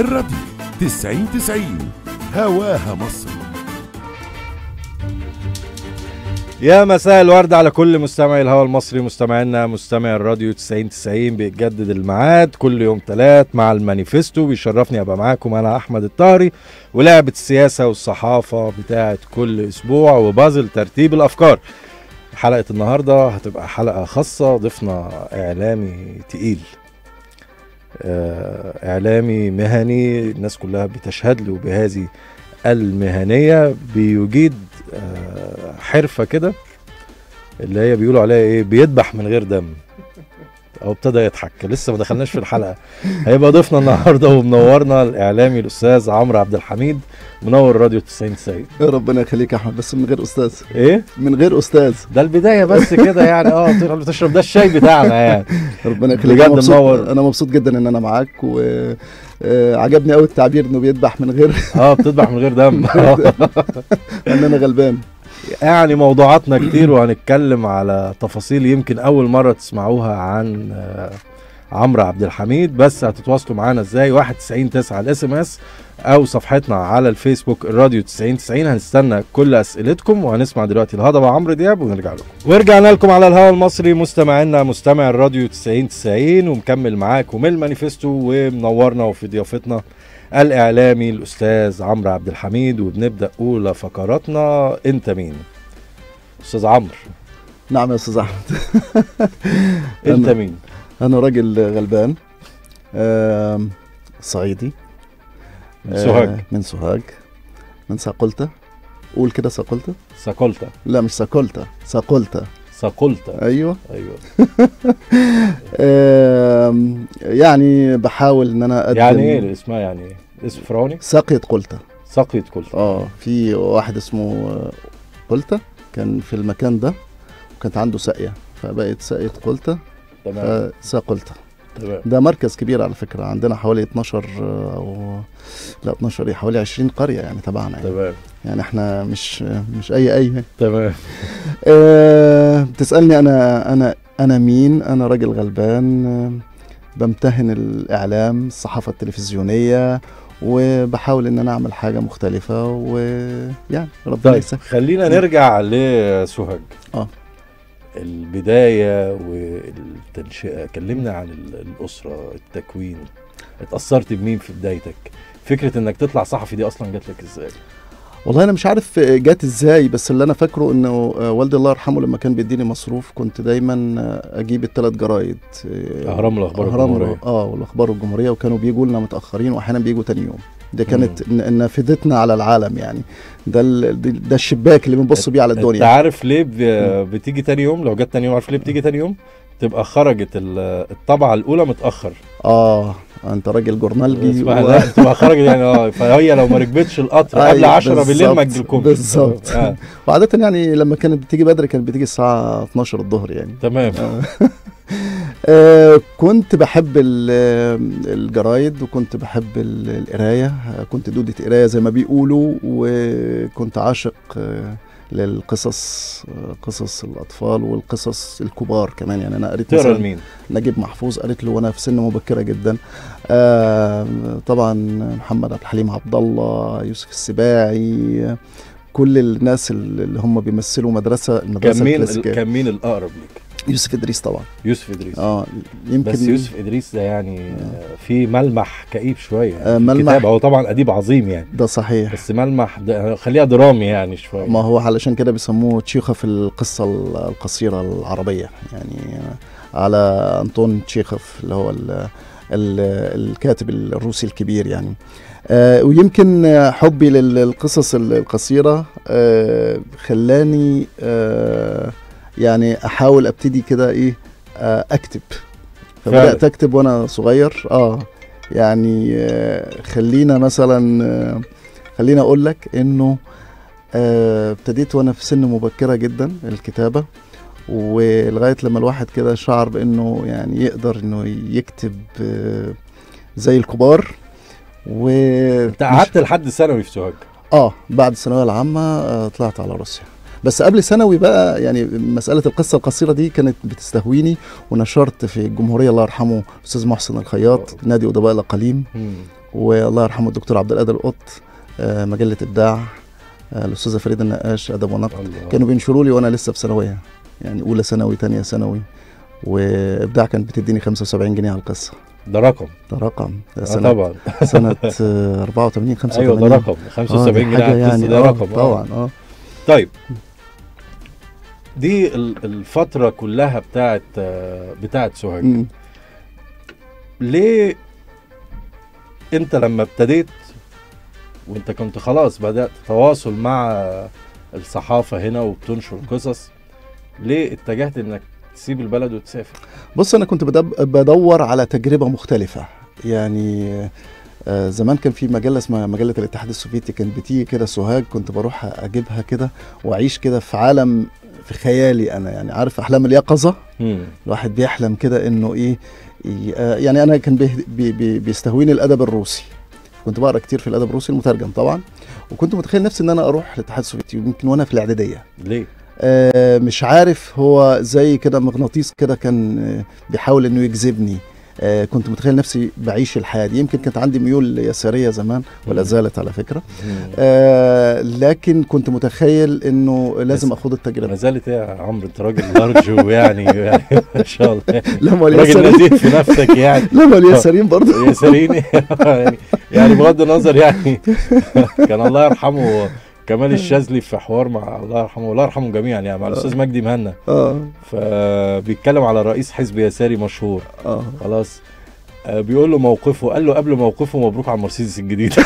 الراديو 90 90 هواها مصر. يا مساء الورد على كل مستمعي الهوا المصري مستمعينا مستمع الراديو 90 90 بيتجدد الميعاد كل يوم ثلاث مع المانيفستو. بيشرفني أبقى معاكم أنا أحمد الطاري ولعبة السياسة والصحافة بتاعه كل أسبوع وبازل ترتيب الأفكار. حلقة النهارده هتبقى حلقة خاصة ضيفنا إعلامي تقيل. إعلامي مهني الناس كلها بتشهد له بهذه المهنية بيجيد آه، حرفة كده اللي هي بيقولوا عليها إيه بيذبح من غير دم. أو ابتدى يضحك. لسه ما دخلناش في الحلقة. هيبقى ضيفنا النهارده ومنورنا الإعلامي الأستاذ عمرو عبد الحميد منور راديو 90 90 ربنا يخليك يا أحمد بس من غير أستاذ. إيه؟ من غير أستاذ. ده البداية بس كده يعني. آه بتشرب ده الشاي بتاعنا يعني. ربنا يخليك. بجد منور. أنا مبسوط جدا إن أنا معاك و آه، عجبني قوي التعبير إنه بيذبح من غير آه بتذبح من غير دم. ان أنا غلبان. يعني موضوعاتنا كتير وهنتكلم على تفاصيل يمكن أول مرة تسمعوها عن آه، عمرو عبد الحميد. بس هتتواصلوا معانا إزاي؟ 91 9 على ال SMS أو صفحتنا على الفيسبوك الراديو 90 90 هنستنى كل أسئلتكم وهنسمع دلوقتي الهضبة عمرو دياب ونرجع لكم. ورجعنا لكم على الهواء المصري مستمعينا مستمع الراديو 90 90 ومكمل معاكم المانيفستو ومنورنا وفي ضيافتنا الإعلامي الأستاذ عمرو عبد الحميد وبنبدأ أولى فقراتنا. أنت مين؟ أستاذ عمرو. نعم يا أستاذ أحمد. أنت مين؟ أنا راجل غلبان آم، صعيدي من آه، سوهاج من سوهاج. من ساقلتا؟ قول كده ساقلتا. ساقولتا لا مش ساقلتا ساقلتا. ساقولتا أيوه. أيوه. يعني بحاول إن أنا أقدم. يعني إيه اسمها يعني إيه اسم فرعوني؟ ساقية قلتا ساقية كلتا آه في واحد اسمه قلتا كان في المكان ده وكانت عنده ساقية فبقت ساقية قلتا تمام. تمام ده مركز كبير على فكرة. عندنا حوالي 12 آه، أو لا 12 إيه حوالي 20 قرية يعني تبعنا يعني, تمام. يعني إحنا مش مش أي أي. تمام. آه، بتسألني أنا أنا أنا مين؟ أنا راجل غلبان آه، بمتهن الإعلام الصحافة التلفزيونية وبحاول إن أنا أعمل حاجة مختلفة ويعني ربنا طيب يسهل. خلينا نرجع لسوهاج. آه. البداية والتنشئة. كلمنا عن ال- الأسرة التكوين. اتأثرت بمين في بدايتك؟ فكرة إنك تطلع صحفي دي أصلا جات لك إزاي؟ والله أنا مش عارف جات إزاي بس اللي أنا فاكره إنه آه، والدي الله يرحمه لما كان بيديني مصروف كنت دايما آه، أجيب الثلاث جرايد آه، أهرام والأخبار أهرام الجمهورية. آه والأخبار الجمهورية وكانوا بيجوا لنا متأخرين وأحيانا بيجوا تاني يوم. ده كانت نافذتنا على العالم يعني. ده ال- ده الشباك اللي بنبص بيه على انت الدنيا. عارف ليه بتيجي تاني يوم؟ لو جت تاني يوم عارف ليه بتيجي تاني يوم؟ تبقى خرجت ال- الطبعة الأولى متأخر. آه أنت راجل جورنالجي و- لا تبقى خرجت يعني آه فهي لو ما ركبتش القطر قبل أيوة، 10 بالليل ما تجيلكمش. بالظبط. آه. وعادة يعني لما كانت بتيجي بدري كانت بتيجي الساعة 12 الظهر يعني. تمام. آه كنت بحب ال- الجرايد وكنت بحب ال- القراية آه، كنت دودة قراية زي ما بيقولوا وكنت عاشق آه، للقصص آه، قصص الأطفال والقصص الكبار كمان يعني أنا قريت مثلا لمين؟ نجيب محفوظ قالت له وأنا في سن مبكرة جدا آه طبعا محمد عبد الحليم عبد الله يوسف السباعي كل الناس اللي هم بيمثلوا مدرسة المدرسة كان مين كان مين الأقرب ليك؟ يوسف إدريس طبعا. يوسف إدريس. آه يمكن بس يوسف إدريس ده يعني آه، في ملمح كئيب شوية. آه، في ملمح. هو طبعا أديب عظيم يعني. ده صحيح. بس ملمح ده خليها درامي يعني شوية. ما هو علشان كده بيسموه تشيخوف القصة القصيرة العربية. يعني على أنطون تشيخوف اللي هو ال ال الكاتب الروسي الكبير يعني. آه ويمكن آه، حبي لل- للقصص القصيرة آه خلاني آه يعني أحاول أبتدي كده إيه آه أكتب. فبدأت أكتب وأنا صغير آه يعني آه خلينا مثلا آه خلينا أقول لك آه، ابتديت وأنا في سن مبكرة جدا الكتابة ولغاية لما الواحد كده شعر بإنه يعني يقدر إنه يكتب زي الكبار. و أنت قعدت لحد ثانوي في سوهاج؟ آه بعد الثانوية العامة طلعت على روسيا. بس قبل ثانوي بقى يعني مسألة القصة القصيرة دي كانت بتستهويني ونشرت في الجمهورية الله يرحمه الاستاذ محسن الخياط نادي ادباء الأقاليم. والله يرحمه الدكتور عبد القادر القط آه، مجلة إبداع آه، الأستاذة فريدة النقاش أدب ونقد. كانوا بينشروا لي وأنا لسه في ثانوية يعني أولى ثانوي تانية ثانوي. وإبداع كانت بتديني 75 جنيه على القصة. ده رقم. ده رقم. ده آه سنة طبعا. آه، 84 85 أيوه ده رقم. 75 دي جنيه على القصة ده آه، رقم. آه. طبعا آه. طيب. دي ال- الفترة كلها بتاعت بتاعت سوهاج. ليه انت لما ابتديت وانت كنت خلاص بدأت تواصل مع الصحافة هنا وبتنشر قصص ليه اتجهت انك تسيب البلد وتسافر؟ بص أنا كنت بدور على تجربة مختلفة. يعني آه، زمان كان في مجلة اسمها مجلة الاتحاد السوفيتي كانت بتيجي كده سوهاج كنت بروح أجيبها كده وأعيش كده في عالم في خيالي أنا. يعني عارف أحلام اليقظة. الواحد بيحلم كده إنه إيه آه، يعني أنا كان بي بي بيستهويني الأدب الروسي. كنت بقرأ كتير في الأدب الروسي المترجم طبعا. وكنت متخيل نفسي إن أنا أروح الاتحاد السوفيتي يمكن وأنا في الإعدادية. ليه؟ آه، مش عارف هو زي كده مغناطيس كده كان آه، بيحاول إنه يجذبني. كنت متخيل نفسي بعيش الحياة دي. يمكن كانت عندي ميول يسارية زمان ولا. زالت على فكرة. آه، لكن كنت متخيل إنه لازم اخد التجربة. ما زالت يا عمرو أنت راجل لارج ويعني يعني ما شاء الله. يعني لا راجل نزيه في نفسك يعني. لا ما اليساريين برضه. ياسرين يعني يعني بغض النظر يعني. كان الله يرحمه. كمال الشاذلي في حوار مع الله يرحمه الله يرحمه جميعا يعني مع الأستاذ مجدي مهنا. آه. فبيتكلم على رئيس حزب يساري مشهور. آه. خلاص. آه، بيقول له موقفه قال له قبل موقفه مبروك على المرسيدس الجديد.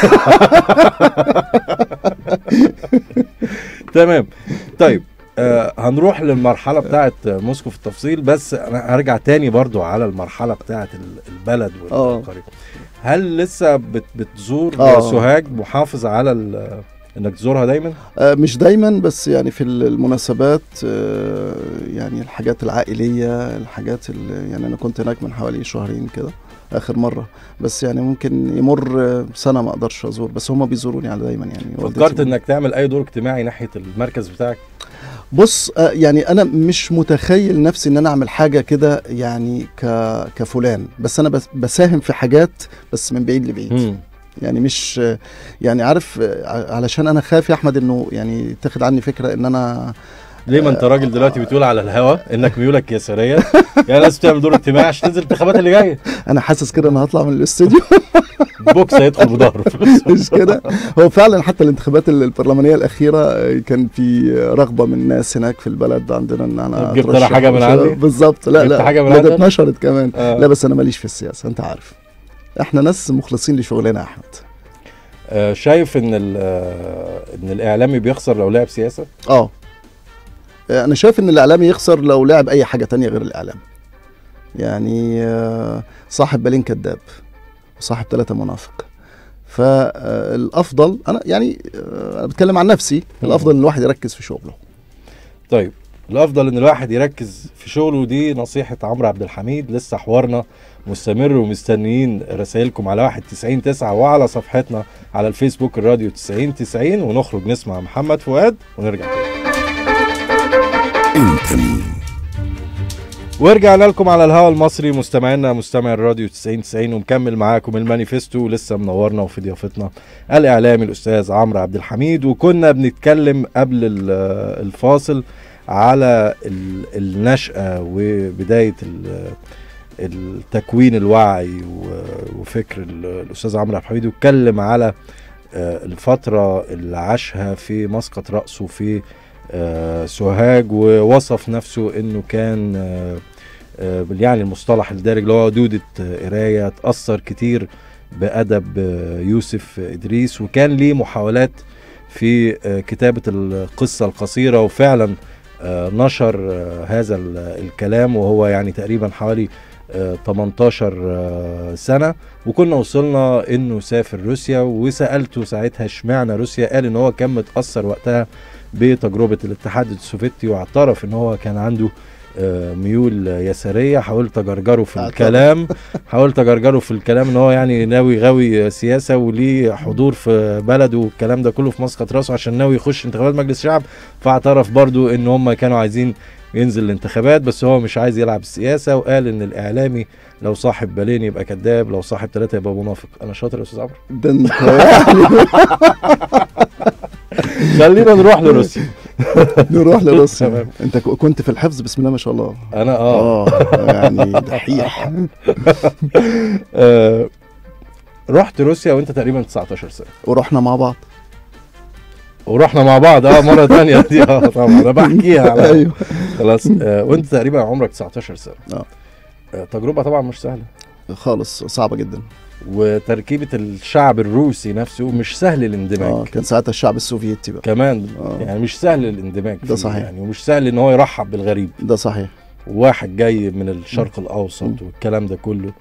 تمام. طيب آه هنروح للمرحلة بتاعت موسكو في التفصيل بس أنا هرجع تاني برضو على المرحلة بتاعت ال- البلد آه. والقرية. هل لسه بت بتزور آه. سوهاج محافظ على إنك تزورها دايما؟ آه، مش دايما بس يعني في المناسبات آه، يعني الحاجات العائلية الحاجات اللي يعني أنا كنت هناك من حوالي شهرين كده آخر مرة. بس يعني ممكن يمر سنة ما أقدرش أزور بس هما بيزوروني على دايما يعني فكرت إنك تعمل أي دور اجتماعي ناحية المركز بتاعك؟ بص آه، يعني أنا مش متخيل نفسي إن أنا أعمل حاجة كده يعني كفلان. بس بس بساهم في حاجات بس من بعيد لبعيد. يعني مش يعني عارف آه، علشان أنا خايف يا أحمد إنه يعني تاخد عني فكرة إن أنا ليه ما أنت راجل دلوقتي بتقول على الهوا إنك ميولك يسارية؟ يعني لازم تعمل دور اجتماعي عشان تنزل الانتخابات اللي جاية. أنا حاسس كده ان هطلع من الاستوديو. بوكس هيدخل بظهره مش كده؟ هو فعلا حتى الانتخابات ال- البرلمانية الأخيرة آه، كان في رغبة من الناس هناك في البلد عندنا إن أنا جبت أترشح. حاجة من. عندي؟ بالظبط. لا لا. حاجة من ده عندك؟ اتنشرت كمان. آه. لا بس أنا ماليش في السياسة أنت عارف. إحنا ناس مخلصين لشغلنا يا أحمد. آه، شايف إن آه، إن الإعلامي بيخسر لو لعب سياسة؟ آه. أنا شايف إن الإعلامي يخسر لو لعب أي حاجة تانية غير الإعلام. يعني آه، صاحب بالين كذاب وصاحب ثلاثة منافق. فالافضل أنا يعني آه، أنا بتكلم عن نفسي الأفضل إن الواحد يركز في شغله. طيب الأفضل إن الواحد يركز في شغله دي نصيحة عمرو عبد الحميد. لسه حوارنا مستمر ومستنيين رسائلكم على 91 9 وعلى صفحتنا على الفيسبوك الراديو 90 90 ونخرج نسمع محمد فؤاد ونرجع تاني. ورجعنا لكم على الهواء المصري مستمعينا مستمع الراديو 90 90 ومكمل معاكم المانيفستو. لسه منورنا وفي ضيافتنا الإعلامي الأستاذ عمرو عبد الحميد. وكنا بنتكلم قبل ال- الفاصل على ال- النشأة وبداية ال- التكوين الوعي وفكر ال- الأستاذ عمرو عبد الحميد واتكلم على آه، الفترة اللي عاشها في مسقط رأسه في آه، سوهاج ووصف نفسه إنه كان آه، يعني المصطلح الدارج اللي هو دودة قراية تأثر كتير بأدب يوسف إدريس وكان ليه محاولات في كتابة القصة القصيرة وفعلا نشر آه، هذا ال- الكلام وهو يعني تقريبا حوالي آه، 18 آه، سنة. وكنا وصلنا إنه سافر روسيا وسألته ساعتها اشمعنى روسيا؟ قال إن هو كان متأثر وقتها بتجربة الاتحاد السوفيتي واعترف إن هو كان عنده آه، ميول يسارية. حاولت أجرجره في اعترف. الكلام. حاولت أجرجره في الكلام إن هو يعني ناوي غاوي سياسة وليه حضور في بلده والكلام ده كله في مسقط راسه عشان ناوي يخش انتخابات مجلس الشعب. فاعترف برضو إن هم كانوا عايزين ينزل الانتخابات بس هو مش عايز يلعب السياسة وقال إن الإعلامي لو صاحب بالين يبقى كذاب لو صاحب ثلاثة يبقى منافق. أنا شاطر يا أستاذ عمرو؟ ده انت خلينا نروح لروسيا. نروح لروسيا. انت كنت في الحفظ بسم الله ما شاء الله. أنا آه, آه يعني دحيح. آه رحت روسيا وأنت تقريبا 19 سنة. ورحنا مع بعض. ورحنا مع بعض آه مرة تانية. دي آه طبعا. أنا بحكيها على أيوه. خلاص. آه وأنت تقريبا عمرك 19 سنة. آه. آه، تجربة طبعا مش سهلة. خالص صعبة جدا. وتركيبة الشعب الروسي نفسه مش سهل الاندماج آه كان ساعتها الشعب السوفيتي بقى كمان آه. يعني مش سهل الاندماج ده صحيح. يعني ومش سهل إن هو يرحب بالغريب ده صحيح واحد جاي من الشرق الأوسط. والكلام ده كله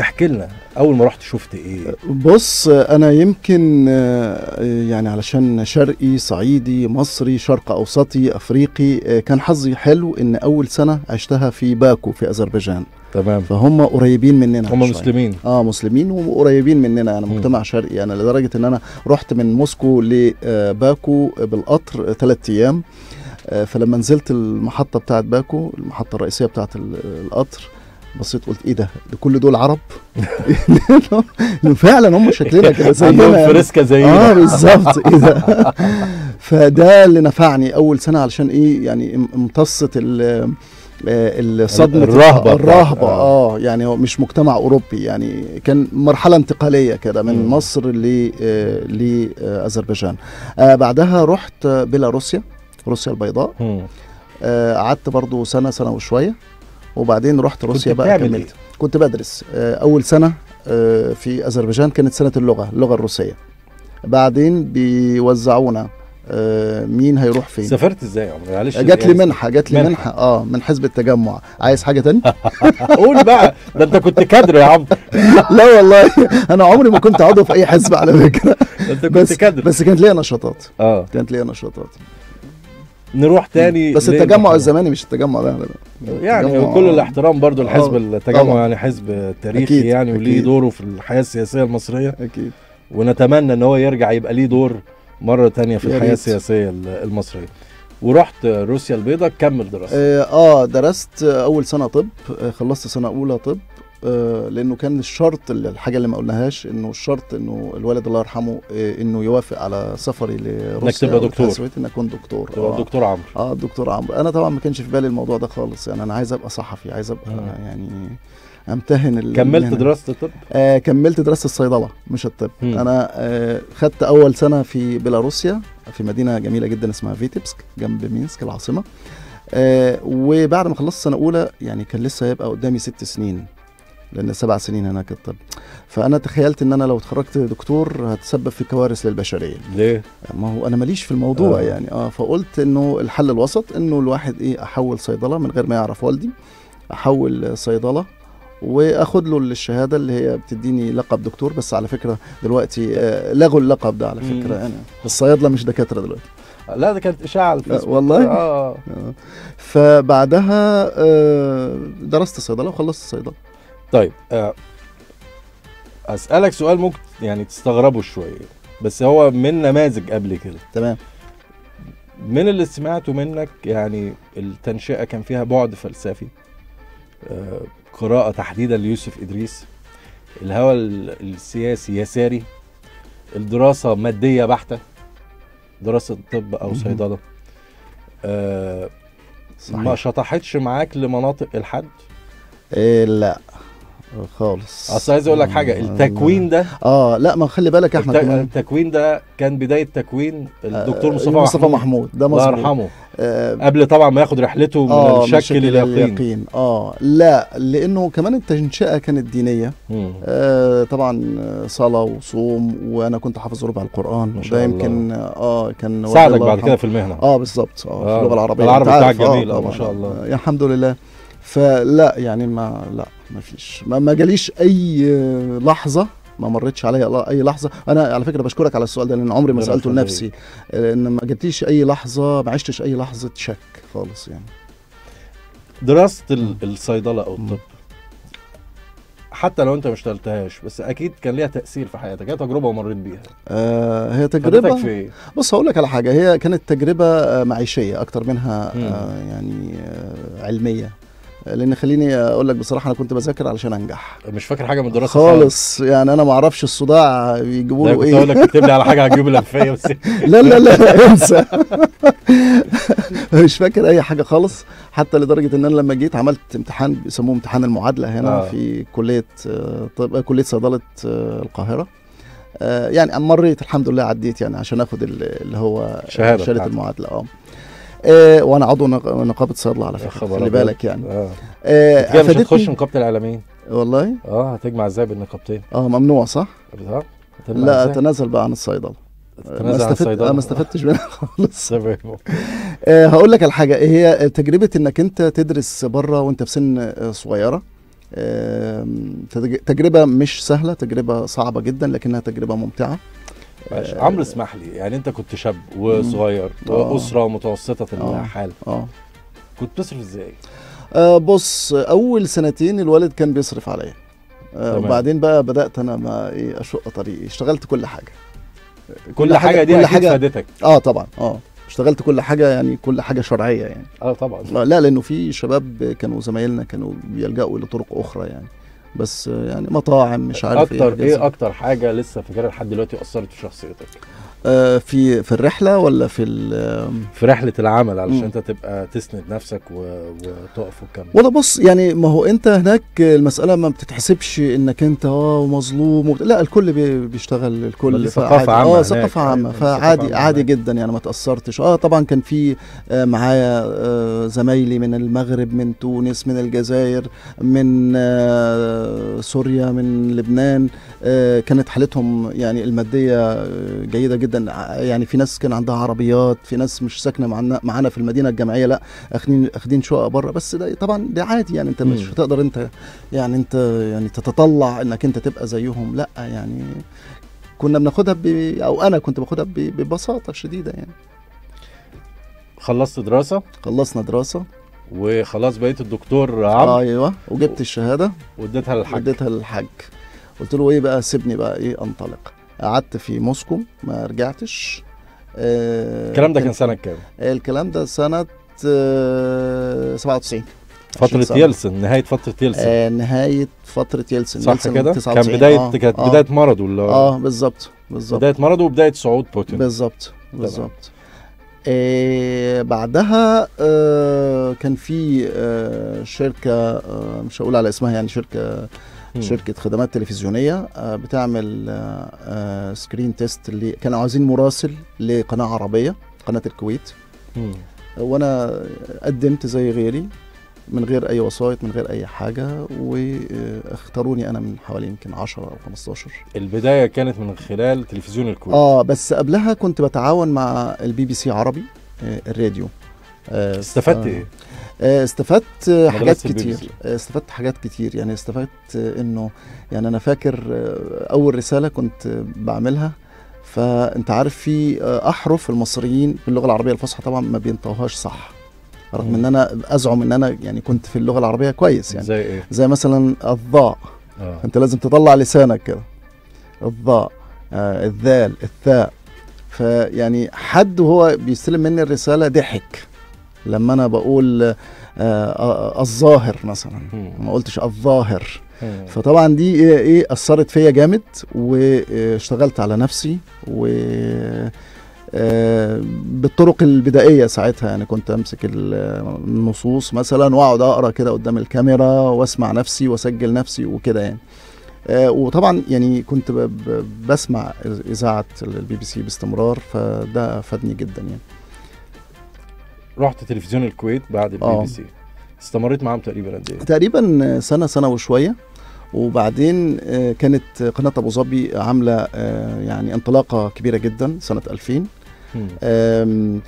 احكي لنا أول ما رحت شفت إيه؟ بص أنا يمكن آه، يعني علشان شرقي صعيدي مصري شرق أوسطي أفريقي آه، كان حظي حلو إن أول سنة عشتها في باكو في أذربيجان. تمام. فهم قريبين مننا هم. مسلمين. آه مسلمين وقريبين مننا يعني مم. مجتمع شرقي. أنا لدرجة إن أنا رحت من موسكو لباكو بالقطر ثلاث أيام. آه، فلما نزلت المحطة بتاعت باكو المحطة الرئيسية بتاعت ال- القطر بصيت قلت إيه ده؟ ده كل دول عرب؟ فعلا هم شكلنا كده زينا يعني. فريسكا آه زينا بالظبط. إيه ده؟ فده اللي نفعني أول سنة علشان إيه؟ يعني ام- امتصت ال الصدمة الرهبة الرهبة بتاعت- آه. يعني هو مش مجتمع أوروبي. يعني كان مرحلة انتقالية كده من مم. مصر ل آه، لاذربيجان آه بعدها رحت بيلاروسيا روسيا البيضاء. آه، قعدت برضو سنة سنة وشوية. وبعدين رحت روسيا بقى بتعمل كملت. كنت بدرس آه، أول سنة آه، في أذربيجان كانت سنة اللغة اللغة الروسية. بعدين بيوزعونا آه، مين هيروح فين. سافرت إزاي يا عمرو؟ معلش. جات لي يعني منحة جات لي منحة. منحة آه من حزب التجمع. عايز حاجة تاني؟ قول بقى. ده أنت كنت كادر يا عمرو. لا والله. أنا عمري ما كنت عضو في أي حزب على فكرة. ده أنت كنت بس كادر. بس كانت ليا نشاطات. آه. كانت ليا نشاطات. نروح تاني بس التجمع؟ الزماني مش التجمع ده. يعني التجمع- كل الاحترام برضو لحزب آه، التجمع طبعاً. يعني حزب تاريخي أكيد، يعني وليه أكيد. دوره في الحياة السياسية المصرية أكيد ونتمنى إن هو يرجع يبقى ليه دور مرة تانية في يا الحياة. السياسية ال- المصرية ورحت روسيا البيضاء كمل دراسة آه آه، درست أول سنة طب آه، خلصت سنة أولى طب آه، لأنه كان الشرط الحاجة اللي ما قلناهاش إنه الشرط إنه الوالد الله يرحمه آه، إنه يوافق على سفري لروسيا تبقى دكتور. ان أكون دكتور تبقى آه. الدكتور عمرو آه الدكتور عمرو أنا طبعا ما كانش في بالي الموضوع ده خالص يعني أنا عايز أبقى صحفي عايز أبقى مم. يعني أمتهن كملت. دراسة الطب آه كملت دراسة الصيدلة مش الطب مم. أنا آه خدت أول سنة في بيلاروسيا في مدينة جميلة جدا اسمها فيتبسك جنب مينسك العاصمة آه وبعد ما خلصت سنة أولى يعني كان لسه هيبقى قدامي ست سنين لأن سبع سنين هناك الطب فأنا تخيلت إن أنا لو اتخرجت دكتور هتسبب في كوارث للبشرية ليه ما هو أنا ماليش في الموضوع آه. آه. يعني آه فقلت إنه الحل الوسط إنه الواحد إيه أحول صيدلة من غير ما يعرف والدي أحول صيدلة وأخد له الشهادة اللي هي بتديني لقب دكتور بس على فكرة دلوقتي آه لغوا اللقب ده على. فكرة يعني الصيادله مش دكاترة دلوقتي لا ده كانت إشاعة على الفيسبوك والله؟ آه آه. فبعدها آه درست صيدلة وخلصت الصيدله طيب آه، أسألك سؤال ممكن يعني تستغربه شوية بس هو من نماذج قبل كده. تمام. من اللي سمعته منك يعني التنشئة كان فيها بعد فلسفي آه، قراءة تحديدا ليوسف إدريس الهوى ال- السياسي يساري الدراسة مادية بحتة دراسة طب أو. صيدلة. آه، ما صحيح. شطحتش معاك لمناطق الحد؟ إيه لا. خالص. أصل عايز أقول لك حاجة آه، التكوين ده آه لا ما خلي بالك يا أحمد الت- كمان. التكوين ده كان بداية تكوين الدكتور آه، مصطفى مصطفى محمود. محمود ده الله مظبوط يرحمه. آه قبل طبعا ما ياخد رحلته من آه الشك لليقين آه لا لأنه كمان التنشئه كانت دينية. مم. آه طبعا آه، صلاة وصوم وأنا كنت حافظ ربع القرآن الله. يمكن آه كان ساعدك الله بعد كده. في المهنة. آه بالظبط. آه آه، في اللغة العربية. العربي بتاعك جميل، آه، ما. شاء الله. آه، يا الحمد لله. فلا يعني ما لا. ما فيش. ما, ما جاليش أي آه، لحظة ما مرتش عليا أي لحظة. أنا على فكرة بشكرك على السؤال ده لأن عمري ما سألته. لنفسي آه، إن ما جاتليش أي لحظة ما عشتش أي لحظة شك خالص يعني. دراسه ال- الصيدلة أو الطب. حتى لو أنت ما اشتغلتهاش بس أكيد كان ليها تأثير في حياتك. هي تجربة مريت بيها. آه هي تجربة. في إيه؟ بص هقول لك على حاجة. هي كانت تجربة آه، معيشية أكتر منها. آه يعني آه علمية. لأن خليني أقول لك بصراحة أنا كنت بذاكر علشان أنجح. مش فاكر حاجة من الدراسة خالص يعني أنا ما أعرفش الصداع بيجيبوا له كنت إيه. لك اكتب لي على حاجة الجيوب الانفيه بس. لا لا لا انسى. مش فاكر أي حاجة خالص حتى لدرجة إن أنا لما جيت عملت امتحان بيسموه امتحان المعادلة هنا آه. في كلية طب كلية صيدلة آه، القاهرة. آه، يعني مريت الحمد لله عديت يعني عشان آخد ال- اللي هو شهادة. المعادلة آه. آه، وأنا عضو نق- نقابة صيدله على فكره خلي. بالك يعني. آه. آه، مش هتخش نقابة الاعلاميين والله. آه هتجمع إزاي بين النقابتين آه ممنوع صح؟ آه لا؟ أتنازل بقى عن الصيدلة. ما استفدت آه، ما استفدتش منها خالص. آه، هقول لك على حاجة. هي تجربة إنك أنت تدرس بره وأنت في سن آه، صغيرة؟ تجربة مش سهلة تجربة صعبة جدا لكنها تجربة ممتعة. عمرو اسمح لي يعني انت كنت شاب وصغير آه. وأسرة متوسطة آه. الحال آه. كنت بتصرف إزاي؟ آه، بص أول سنتين الوالد كان بيصرف عليا. آه،. وبعدين بقى بدأت أنا ما إيه أشق طريقي. اشتغلت كل حاجة. كل حاجة دي كل حاجة فادتك. آه طبعا. آه اشتغلت كل حاجة يعني كل حاجة شرعية يعني. آه طبعا. لا لا، لأنه في شباب كانوا زمايلنا كانوا بيلجأوا لطرق أخرى يعني. بس يعني مطاعم مش عارف أكتر حاجات زي- إيه أكتر حاجة لسه فاكرها لحد دلوقتي وأثرت في شخصيتك آه، في في الرحلة ولا في في رحلة العمل علشان. أنت تبقى تسند نفسك. وتقف وتكمل والله بص يعني ما هو أنت هناك المسألة ما بتتحسبش إنك أنت آه مظلوم وبت... لا الكل بي- بيشتغل الكل. ثقافة عامة آه. ثقافة أيوة، عامة فعادي عامة عادي. جدا يعني ما تأثرتش آه طبعا كان في آه، معايا آه، زمايلي من المغرب من تونس من الجزائر من آه، سوريا من لبنان آه، كانت حالتهم يعني المادية آه، جيدة جدا. ع- يعني في ناس كان عندها عربيات في ناس مش ساكنة معنا معانا في المدينة الجامعية لا أخدين أخدين شقق بره بس ده طبعا ده عادي يعني أنت مش. هتقدر أنت يعني أنت يعني تتطلع إنك أنت تبقى زيهم. لا يعني كنا بناخدها ب... أو أنا كنت باخدها. ببساطة شديدة يعني. خلصت دراسة؟ خلصنا دراسة. وخلاص بقيت الدكتور عمرو أيوه. وجبت الشهادة. واديتها للحاج. وديتها للحاج. قلت له إيه بقى سيبني بقى إيه أنطلق. قعدت في موسكو ما رجعتش. آه الكلام ده كان سنة كام؟ الكلام ده سنة آه 97 فترة 20 سنة. يلسن نهاية فترة يلسن. آه نهاية فترة يلسن صح كده؟ 99. كان بداية آه كانت آه. بداية مرضه آه بالظبط بالظبط. بداية مرضه وبداية صعود بوتين. بالظبط بالظبط. آه بعدها آه كان في آه شركة آه مش هقول على اسمها يعني شركة مم. شركة خدمات تلفزيونية آه بتعمل آه آه screen test اللي كانوا عاوزين مراسل لقناة عربية قناة الكويت مم. وأنا قدمت زي غيري من غير أي وسائط من غير أي حاجة واختاروني أنا من حوالي يمكن 10 أو 15 البداية كانت من خلال تلفزيون الكويت آه بس قبلها كنت بتعاون مع البي بي سي عربي آه، الراديو. آه، استفدت ف- إيه؟ آه، استفدت آه، حاجات كتير. آه، استفدت حاجات كتير. يعني استفدت آه، إنه يعني أنا فاكر آه، أول رسالة كنت آه، بعملها. فأنت عارف في آه، أحرف المصريين باللغة العربية الفصحى طبعا ما بينطوهاش صح. رغم. إن أنا أزعم إن أنا يعني كنت في اللغة العربية كويس يعني زي إيه؟ زي مثلا الضاء آه أنت لازم تطلع لسانك كده الضاء آه الذال الثاء فيعني حد وهو بيستلم مني الرسالة ضحك لما أنا بقول آه آه الظاهر مثلا. ما قلتش الظاهر. فطبعا دي إيه, إيه أثرت فيا جامد واشتغلت على نفسي و آه، بالطرق البدائية ساعتها يعني كنت أمسك ال- النصوص مثلا وأقعد أقرأ كده قدام الكاميرا وأسمع نفسي وأسجل نفسي وكده يعني آه، وطبعا يعني كنت بسمع إذاعة البي بي سي باستمرار فده فادني جدا يعني رحت تلفزيون الكويت بعد البي آه. بي سي استمريت معاهم تقريبا قد إيه؟ تقريبا سنة سنة وشوية وبعدين آه، كانت قناة أبو ظبي عاملة آه، يعني انطلاقة كبيرة جدا سنة 2000 مم. آم،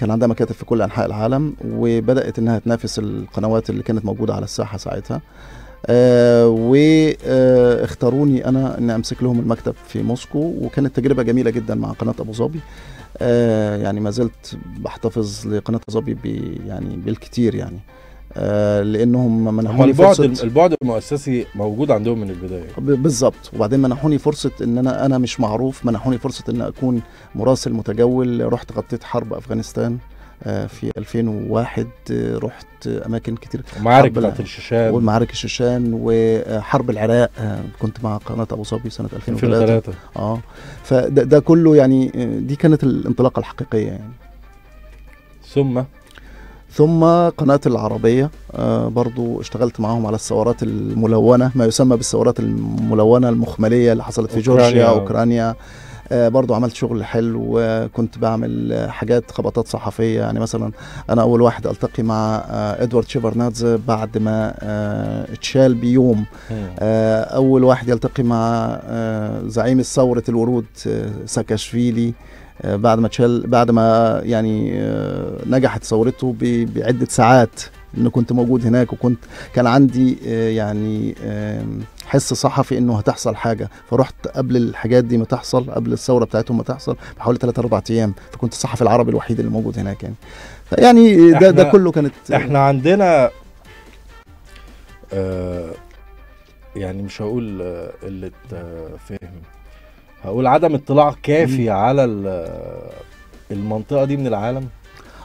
كان عندها مكاتب في كل أنحاء العالم وبدأت إنها تنافس القنوات اللي كانت موجودة على الساحة ساعتها. واختاروني أنا ان أمسك لهم المكتب في موسكو وكانت تجربة جميلة جدا مع قناة أبو ظبي. آه، يعني ما زلت بحتفظ لقناة أبو ظبي يعني بالكتير يعني. آه لأنهم هم منحوني البعد فرصه البعد المؤسسي موجود عندهم من البداية. بالظبط. وبعدين منحوني فرصة إن أنا أنا مش معروف. منحوني فرصة إن أكون مراسل متجول. رحت غطيت حرب أفغانستان آه، في 2001 آه، رحت أماكن كتير. معارك بتاعت الشيشان. والمعارك الشيشان وحرب العراق آه، كنت مع قناة أبو ظبي سنة 2003 2003 آه. فده ده كله يعني آه، دي كانت الانطلاقة الحقيقية يعني. ثم ثم قناة العربية آه برضو اشتغلت معاهم على الثورات الملونة ما يسمى بالثورات الملونة المخملية اللي حصلت في أوكرانيا. جورجيا أوكرانيا. آه برضو عملت شغل حلو وكنت بعمل حاجات خبطات صحفية. يعني مثلا أنا أول واحد ألتقي مع آه إدوارد شيفرنادзе بعد ما اتشال بيوم. أول واحد يلتقي مع زعيم ثورة الورود ساكاشفيلي. بعد ما تشال بعد ما يعني آه، نجحت ثورته ب- بعدة ساعات إنه كنت موجود هناك وكنت كان عندي آه، يعني حس صحفي إنه هتحصل حاجة. فرحت قبل الحاجات دي ما تحصل قبل الثورة بتاعتهم ما تحصل بحوالي 3 4 أيام فكنت الصحفي العربي الوحيد اللي موجود هناك يعني. فيعني ده ده كله كانت إحنا عندنا آه يعني مش هقول آه، قلة آه، فهم. هقول عدم اطلاع كافي على ال- المنطقة دي من العالم؟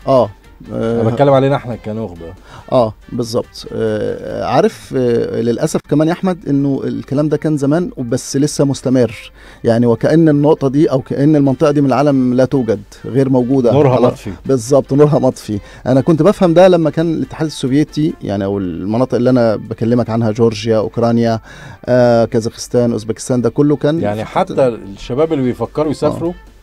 آه. أنا آه، بتكلم علينا إحنا كنخبة آه بالظبط. آه عارف آه للأسف كمان يا أحمد إنه الكلام ده كان زمان بس لسه مستمر. يعني وكأن النقطة دي أو كأن المنطقة دي من العالم لا توجد غير موجودة. نورها. مطفي. بالظبط نورها مطفي. أنا كنت بفهم ده لما كان الاتحاد السوفيتي يعني أو المناطق اللي أنا بكلمك عنها جورجيا أوكرانيا آه كازاخستان أوزبكستان ده كله كان يعني حتى الشباب اللي بيفكروا يسافروا آه،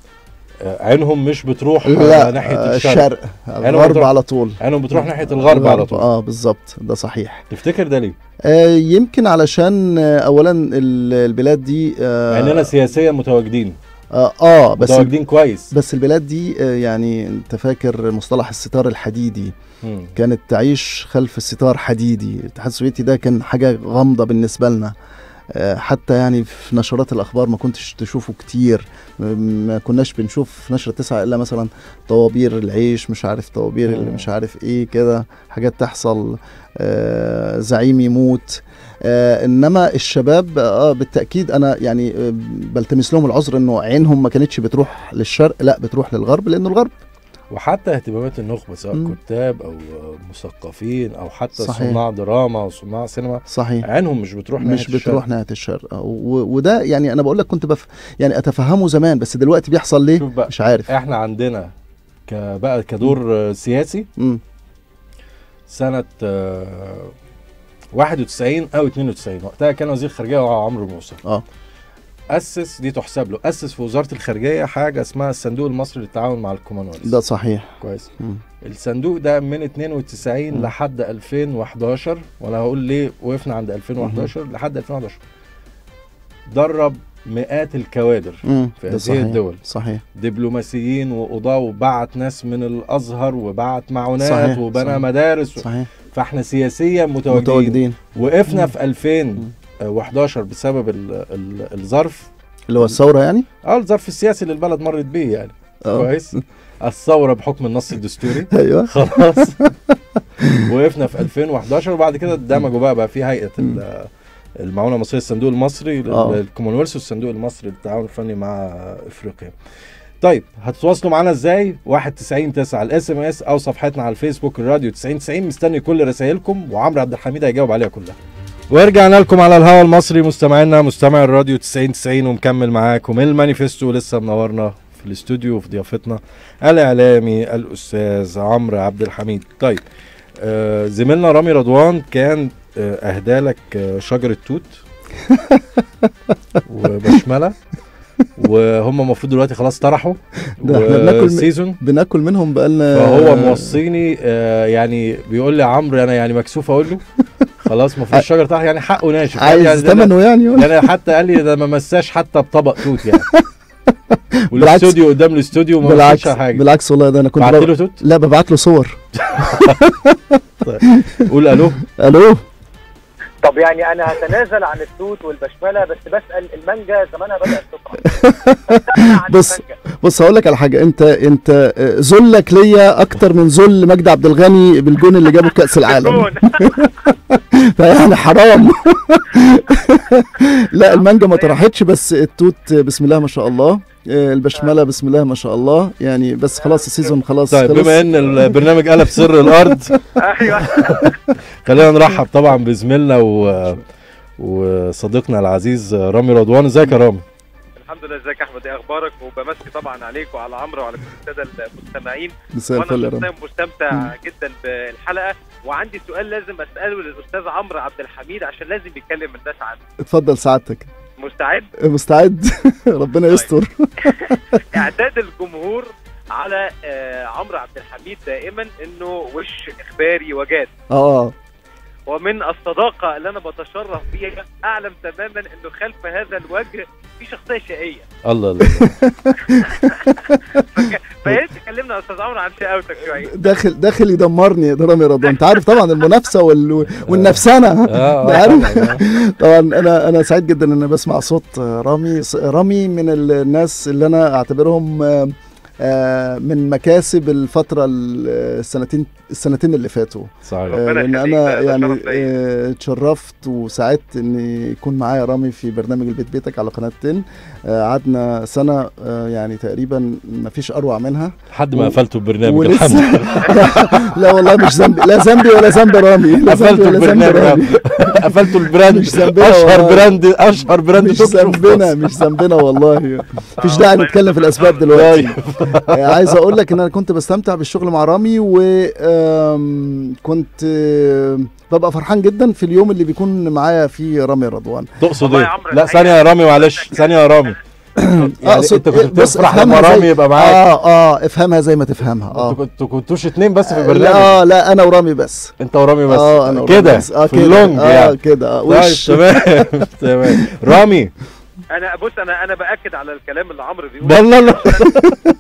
عينهم مش بتروح لا آه، ناحية آه، الشرق الشرق أنا الغرب على طول. عينهم بتروح ناحية الغرب على طول. آه بالظبط ده صحيح. تفتكر ده ليه؟ آه، يمكن علشان آه، اولا ال- البلاد دي آه مع اننا سياسيا متواجدين. آه, آه بس متواجدين كويس. بس البلاد دي آه يعني أنت فاكر مصطلح الستار الحديدي؟ مم. كانت تعيش خلف ستار حديدي. الاتحاد السوفيتي ده كان حاجة غامضة بالنسبة لنا. آه، حتى يعني في نشرات الأخبار ما كنتش تشوفه كتير ما كناش بنشوف في نشرة تسعة إلا مثلا طوابير العيش مش عارف طوابير اللي مم. مش عارف إيه كده حاجات تحصل آه، زعيم يموت آه إنما الشباب آه بالتأكيد أنا يعني آه، بلتمس لهم العذر إنه عينهم ما كانتش بتروح للشرق لأ بتروح للغرب لأنه الغرب وحتى اهتمامات النخبة سواء مم. كتاب أو مثقفين أو حتى صحيح. صناع دراما أو صناع سينما صحيح عينهم مش بتروح مش ناحية الشرق. بتروح ناحية الشرق و- وده يعني أنا بقول لك كنت بف يعني أتفهمه زمان بس دلوقتي بيحصل ليه شوف بقى مش عارف إحنا عندنا كبقى كدور آه، سياسي مم. سنة آه، 91 أو 92 وقتها كان وزير الخارجية عمرو موسى آه أسس دي تحسب له. أسس في وزارة الخارجية حاجة اسمها الصندوق المصري للتعاون مع الكومنولث ده صحيح. كويس. مم. الصندوق ده من 92 مم. لحد 2011 وأنا هقول ليه وقفنا عند 2011 لحد 2011 درب مئات الكوادر مم. في هذه صحيح. الدول. صحيح. دبلوماسيين وقضاة وبعت ناس من الأزهر وبعت معونات صحيح، وبنى صحيح. مدارس. صحيح. فإحنا سياسيا متواجدين, متواجدين. وقفنا مم. في 2011 بسبب ال ال الظرف اللي هو الثورة يعني آه الظرف السياسي اللي البلد مرت بيه يعني آه. كويس الثورة بحكم النص الدستوري أيوه خلاص وقفنا في 2011 وبعد كده اندمجوا بقى بقى في هيئة المعونة المصرية الصندوق المصري آه. الكومنولث والصندوق المصري للتعاون الفني مع إفريقيا. طيب هتتواصلوا معانا إزاي؟ 199 9 ال SMS أو صفحتنا على الفيسبوك الراديو 9090 مستني كل رسائلكم وعمرو عبد الحميد هيجاوب عليها كلها. ورجعنا لكم على الهواء المصري مستمعينا مستمع الراديو 9090 ومكمل معاكم المانيفستو لسه منورنا في الاستوديو وفي ضيافتنا الإعلامي الأستاذ عمرو عبد الحميد. طيب آه زميلنا رامي رضوان كان آه أهدالك آه شجرة توت وبشملة وهم المفروض دلوقتي خلاص طرحوا. ده إحنا بناكل season بناكل منهم بقالنا فهو موصيني آه يعني بيقول لي عمرو أنا يعني مكسوف أقول له. خلاص المفروض الشجر طرح يعني حقه ناشف. عايز يعني ثمنه يعني؟ يعني حتى قال لي ده ما مساش حتى بطبق توت يعني. والأستوديو قدام الاستوديو ما بالعكس. حاجة. بالعكس والله ده أنا كنت بعت. له توت؟ لا ببعت له صور. قول ألو. ألو؟ طب يعني أنا هتنازل عن التوت والبشملة بس بسأل المانجا زمانها بدأت تطلع عن بص،. بص هقول لك على حاجة. أنت أنت آه، ذلك ليا أكتر من ذل مجدي عبد الغني بالجون اللي جابه كأس العالم. فيعني حرام. لا المانجا ما طرحتش بس التوت بسم الله ما شاء الله. البشمله بسم الله ما شاء الله. يعني بس خلاص ال season خلاص طيب خلص. بما إن البرنامج قلب سر الأرض أيوه. خلينا نرحب طبعا بزميلنا و... وصديقنا العزيز رامي رضوان. إزيك يا رامي؟ الحمد لله. إزيك يا أحمد؟ إيه أخبارك؟ وبمسي طبعا عليك وعلى عمرو وعلى كل السادة المستمعين. مساء وأنا الفل يا رب شخصيا مستمتع جدا بالحلقة. وعندي سؤال لازم أسأله للأستاذ عمرو عبد الحميد عشان لازم يتكلم الناس عنه. اتفضل سعادتك. مستعد؟ مستعد. ربنا يستر. إعداد الجمهور على آه، عمرو عبد الحميد دائما إنه وش إخباري وجاد. آه. ومن الصداقة اللي أنا بتشرف بيها أعلم تماما إنه خلف هذا الوجه في شخصية شقية. الله الله. فيا تكلمنا يا أستاذ عمرو عن شقاوتك شوية. داخل داخل يدمرني يا رامي رضوان أنت عارف طبعا المنافسة وال... والنفسنه آه ده آه، عارف؟ طبعاً، آه. أنا أنا سعيد جدا إن أنا بسمع صوت رامي رامي من الناس اللي أنا أعتبرهم آه، آه، من مكاسب الفترة السنتين السنتين اللي فاتوا. صحيح. آه، لأن أنا يعني. آه، اتشرفت وسعدت إن يكون معايا رامي في برنامج البيت بيتك على قناه 10 آه، قعدنا سنة آه، يعني تقريبا ما فيش أروع منها. لحد ما قفلتوا البرنامج الحمد ولسه لا والله مش ذنبي لا ذنبي ولا ذنب رامي قفلتوا البرنامج. قفلتوا ال brand. مش ذنبنا أشهر. brand أشهر brand مش ذنبنا. مش ذنبنا والله. مفيش داعي نتكلم في الأسباب دلوقتي. آه، عايز أقول لك إن أنا كنت بستمتع بالشغل مع رامي وكنت ببقى فرحان جدا في اليوم اللي بيكون معايا فيه رامي رضوان. تقصد إيه؟ لا ثانية يا رامي معلش. ثانية يا رامي. يعني أقصد أنت كنت بص، افهمها رامي يبقى معاك. آه آه افهمها زي ما تفهمها أنتوا آه كنتوا كنتوش اتنين بس في لا البرنامج؟ آه لا أنا ورامي بس. أنت ورامي بس. آه أنا ورامي كده بس. آه في كده. اللونج آه يعني. كده. آه طيب وش؟ تمام تمام. رامي. أنا بص أنا أنا بأكد على الكلام اللي عمرو بيقوله. الله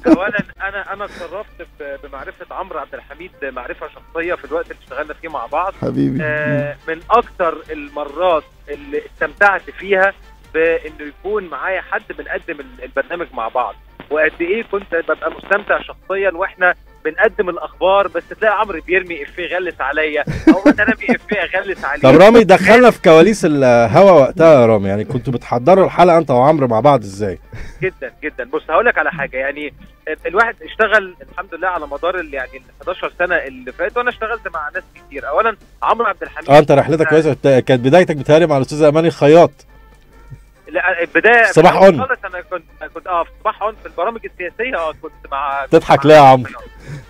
اولا أنا أنا اتشرفت بمعرفة عمرو عبد الحميد معرفة شخصية في الوقت اللي اشتغلنا فيه مع بعض. حبيبي. آه، من أكتر المرات اللي استمتعت فيها بانه يكون معايا حد بنقدم ال- البرنامج مع بعض. وقد إيه كنت ببقى مستمتع شخصيا وإحنا بنقدم الأخبار بس تلاقي عمرو بيرمي إفيه غلس عليا. أو أنا رامي إفيه غلس عليه. طب رامي دخلنا في كواليس الهوا وقتها يا رامي. يعني كنتوا بتحضروا الحلقة أنت وعمرو مع بعض إزاي؟ جدا جدا. بص هقول لك على حاجة. يعني ال- الواحد اشتغل الحمد لله على مدار ال- يعني ال 11 سنة اللي فاتوا. وأنا اشتغلت مع ناس كتير. اولا عمرو عبد الحميد. آه أنت رحلتك كويسة. كانت بدايتك بتهيألي مع الاستاذ أماني الخياط لا البداية صباح أون. خالص أنا كنت كنت آه في صباح أون في البرامج السياسية آه كنت مع تضحك ليه يا عمرو؟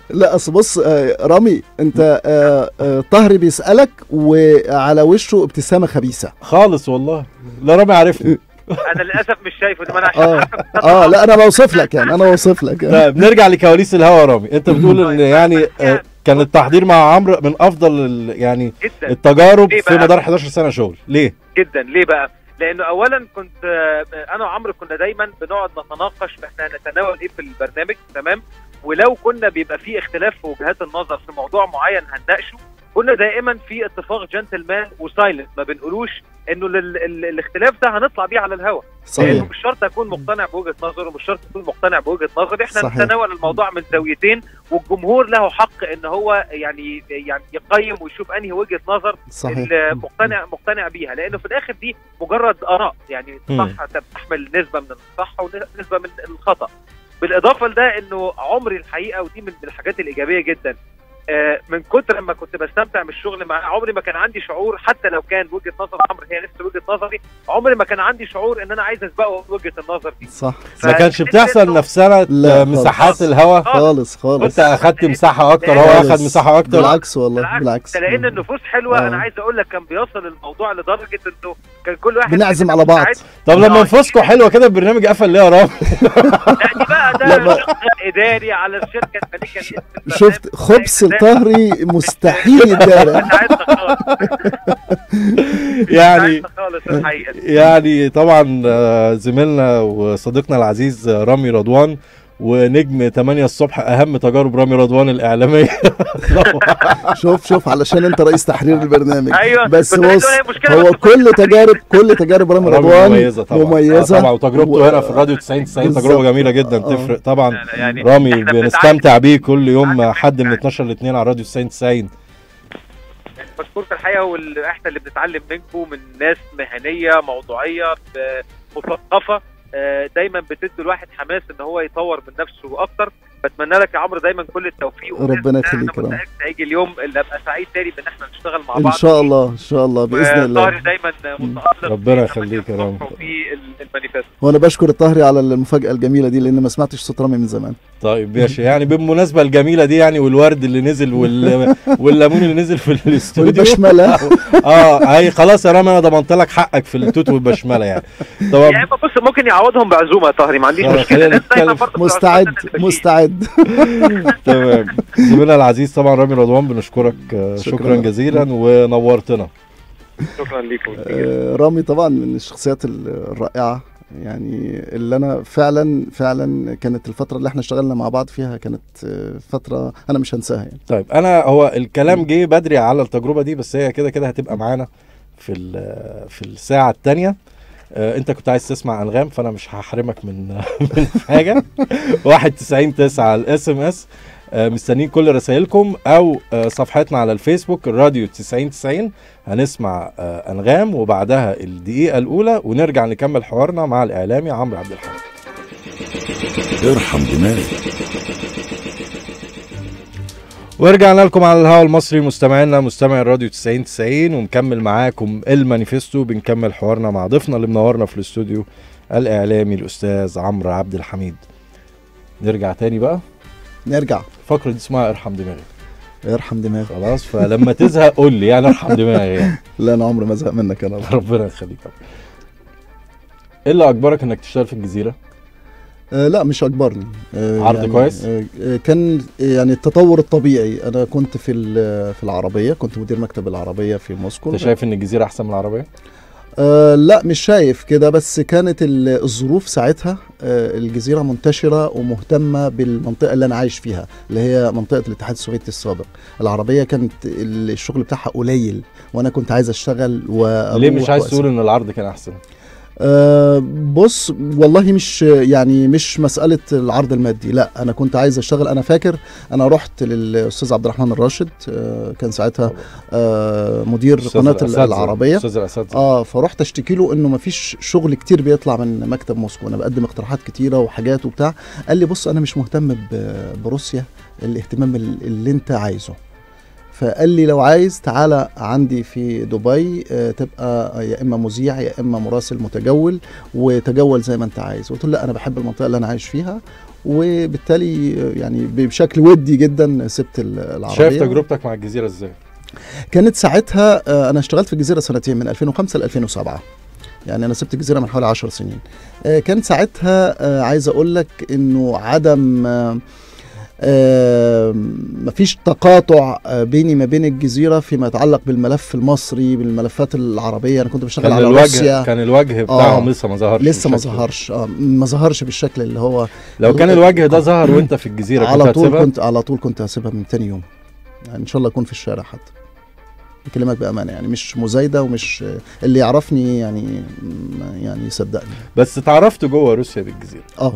لا أصل بص آه، رامي أنت آه، آه، طهري بيسألك وعلى وشه ابتسامة خبيثة خالص والله لا رامي عارفني أنا للأسف مش شايفه ده أنا عشان آه آه لا أنا بوصف لك يعني أنا بوصف لك يعني. طيب نرجع لكواليس الهوا يا رامي أنت بتقول إن يعني آه، كان التحضير مع عمرو من أفضل ال- يعني جدا التجارب في؟ مدار 11 سنة شغل ليه؟ جدا ليه بقى؟ لأنه اولا كنت آه، أنا وعمرو كنا دايما بنقعد نتناقش إحنا هنتناول إيه في البرنامج تمام؟ ولو كنا بيبقى في اختلاف في وجهات النظر في موضوع معين هنناقشه. كنا دائما في اتفاق جنتلمان وسايلنت. ما بنقولوش إنه. الاختلاف ده هنطلع بيه على الهوا. لأنه صحيح مش شرط أكون مقتنع بوجهة نظر ومش شرط أكون مقتنع بوجهة نظر. إحنا صحيح. نتناول الموضوع من زاويتين والجمهور له حق إن هو يعني يعني يقيم ويشوف أنهي وجهة نظر صحيح. مقتنع مقتنع بيها. لأنه في الآخر دي مجرد آراء. يعني. صح تحمل نسبة من الصح ونسبة من الخطأ. بالإضافة لده إنه عمري الحقيقة ودي من الحاجات الإيجابية جدا من كتر ما كنت بستمتع من الشغل معاه عمري ما كان عندي شعور حتى لو كان وجهه نظر عمرو هي نفس وجهه نظري عمري ما كان عندي شعور إن أنا عايز أسبقه بوجهة النظر دي صح ما كانش بتحصل نفسنا آه، مساحات خالص. الهوا خالص خالص وانت أخدت مساحة أكتر هو. أخد مساحة أكتر بالعكس والله بالعكس. بالعكس لأن النفوس حلوة آه. أنا عايز أقول لك كان بيصل الموضوع لدرجة إنه كان كل واحد بنعزم على بعض. طب لما آه. نفوسكم حلوة كده البرنامج قفل ليه يا رامي؟ لا دي بقى ده إداري على الشركة اسم شفت. خبز الطهري مستحيل يتدارى يعني أنت خالص الحقيقة يعني طبعا آه، زميلنا وصديقنا العزيز آه، رامي رضوان ونجم 8 الصبح أهم تجارب رامي رضوان الإعلامية شوف شوف علشان أنت رئيس تحرير البرنامج أيوه بس بص مشكلة هو كل تجارب كل تجارب رامي رضوان مميزة طبعا مميزة. آه طبعا وتجربته و- هنا في الراديو 90 90 تجربة. جميلة جدا آه. تفرق طبعا يعني رامي بنستمتع بيه كل يوم حد من منك. 12 ل 2 على الراديو 90 90 مشكور في الحقيقة واللي إحنا اللي بنتعلم منكم من ناس مهنية موضوعية مثقفة دايما بتدوا الواحد حماس إن هو يطور من نفسه أكتر. بتمنى لك يا عمرو دايما كل التوفيق ربنا يخليك يا أنا هيجي اليوم اللي أبقى سعيد تاني بإن إحنا نشتغل مع إن بعض شاء الله إن شاء الله بإذن الله. طاهر دايما متألق ربنا في يخليك يا رامي. وفي ال- المانيفستو وأنا بشكر الطاهري على المفاجأة الجميلة دي لأن ما سمعتش صوت رامي من زمان. طيب ماشي يعني بالمناسبة الجميلة دي يعني والورد اللي نزل وال... والليمون اللي نزل في الاستوديو. والبشملة. آه هي خلاص يا رامي أنا ضمنت لك حقك في التوت والبشملة يعني. طبعا يعني بص ممكن يعوضهم بعزومة يا طاهري ما عنديش خلاص، مشكلة. دايما. برضه مستعد. مستعد تمام. زميلنا العزيز طبعا رامي رضوان بنشكرك آه، شكراً. شكرا جزيلا ونورتنا. شكرا ليكم. آه، رامي طبعا من الشخصيات الرائعة. يعني اللي أنا فعلا فعلا كانت الفترة اللي إحنا اشتغلنا مع بعض فيها كانت آه، فترة أنا مش هنساها يعني. طيب أنا هو الكلام جه بدري على التجربة دي بس هي كده كده هتبقى معانا في ال- في الساعة الثانية انت كنت عايز تسمع أنغام فأنا مش هحرمك من من حاجة. 91 9 على الإس إم إس. مستنيين كل رسائلكم أو آه، صفحتنا على الفيسبوك الراديو 90 90 هنسمع آه، أنغام وبعدها الدقيقة الأولى ونرجع نكمل حوارنا مع الإعلامي عمرو عبد الحميد ارحم دماغي ورجعنا لكم على الهواء المصري مستمعينا مستمع الراديو 90 90 ومكمل معاكم المانيفستو بنكمل حوارنا مع ضيفنا اللي منورنا في الاستوديو الإعلامي الأستاذ عمرو عبد الحميد. نرجع تاني بقى؟ نرجع. الفقره دي اسمها ارحم دماغي. ارحم دماغي. خلاص فلما تزهق قول لي يعني ارحم دماغي يعني. لا أنا عمري ما زهق منك أنا ربنا يخليك إيه اللي أجبرك إنك تشتغل في الجزيرة؟ آه لا مش اجبرني آه عرض كويس؟ آه كان يعني التطور الطبيعي. أنا كنت في في العربية كنت مدير مكتب العربية في موسكو. أنت شايف إن الجزيرة أحسن من العربية؟ آه لا مش شايف كده بس كانت ال- الظروف ساعتها آه الجزيرة منتشرة ومهتمة بالمنطقة اللي أنا عايش فيها اللي هي منطقة الاتحاد السوفيتي السابق. العربية كانت ال- الشغل بتاعها قليل وأنا كنت عايز أشتغل و ليه مش عايز تقول إن العرض كان أحسن؟ أه بص والله مش يعني مش مسألة العرض المادي لا أنا كنت عايز أشتغل. أنا فاكر أنا رحت للأستاذ عبد الرحمن الراشد أه كان ساعتها أه مدير الأساتذة. العربية. أستاذ الأساتذة. آه فرحت أشتكي له إنه مفيش شغل كتير بيطلع من مكتب موسكو. أنا بقدم اقتراحات كتيرة وحاجات وبتاع. قال لي بص أنا مش مهتم بروسيا الاهتمام ال- اللي أنت عايزه. فقال لي لو عايز تعالى عندي في دبي آه، تبقى يا إما مذيع يا إما مراسل متجول وتجول زي ما أنت عايز. قلت له لا أنا بحب المنطقة اللي أنا عايش فيها وبالتالي آه، يعني بشكل ودي جدا سبت ال- العربية. شايف تجربتك مع الجزيرة إزاي؟ كانت ساعتها آه، أنا اشتغلت في الجزيرة سنتين من 2005 ل 2007 يعني أنا سبت الجزيرة من حوالي 10 سنين. كان ساعتها عايز أقول لك إنه عدم مفيش تقاطع آه، بيني ما بين الجزيرة فيما يتعلق بالملف المصري بالملفات العربية. أنا كنت بشتغل على الوجه روسيا. كان الوجه بتاعهم آه. لسه ما ظهرش لسه ما. ظهرش. آه ما ظهرش بالشكل اللي هو لو كان الوجه ده ظهر وأنت في الجزيرة على كنت طول هتسيبها؟ كنت على طول كنت هسيبها من تاني يوم. يعني إن شاء الله اكون في الشارع حتى. بكلمك بأمانة يعني مش مزايدة ومش اللي يعرفني يعني يعني يصدقني. بس اتعرفت جوه روسيا بالجزيرة. آه.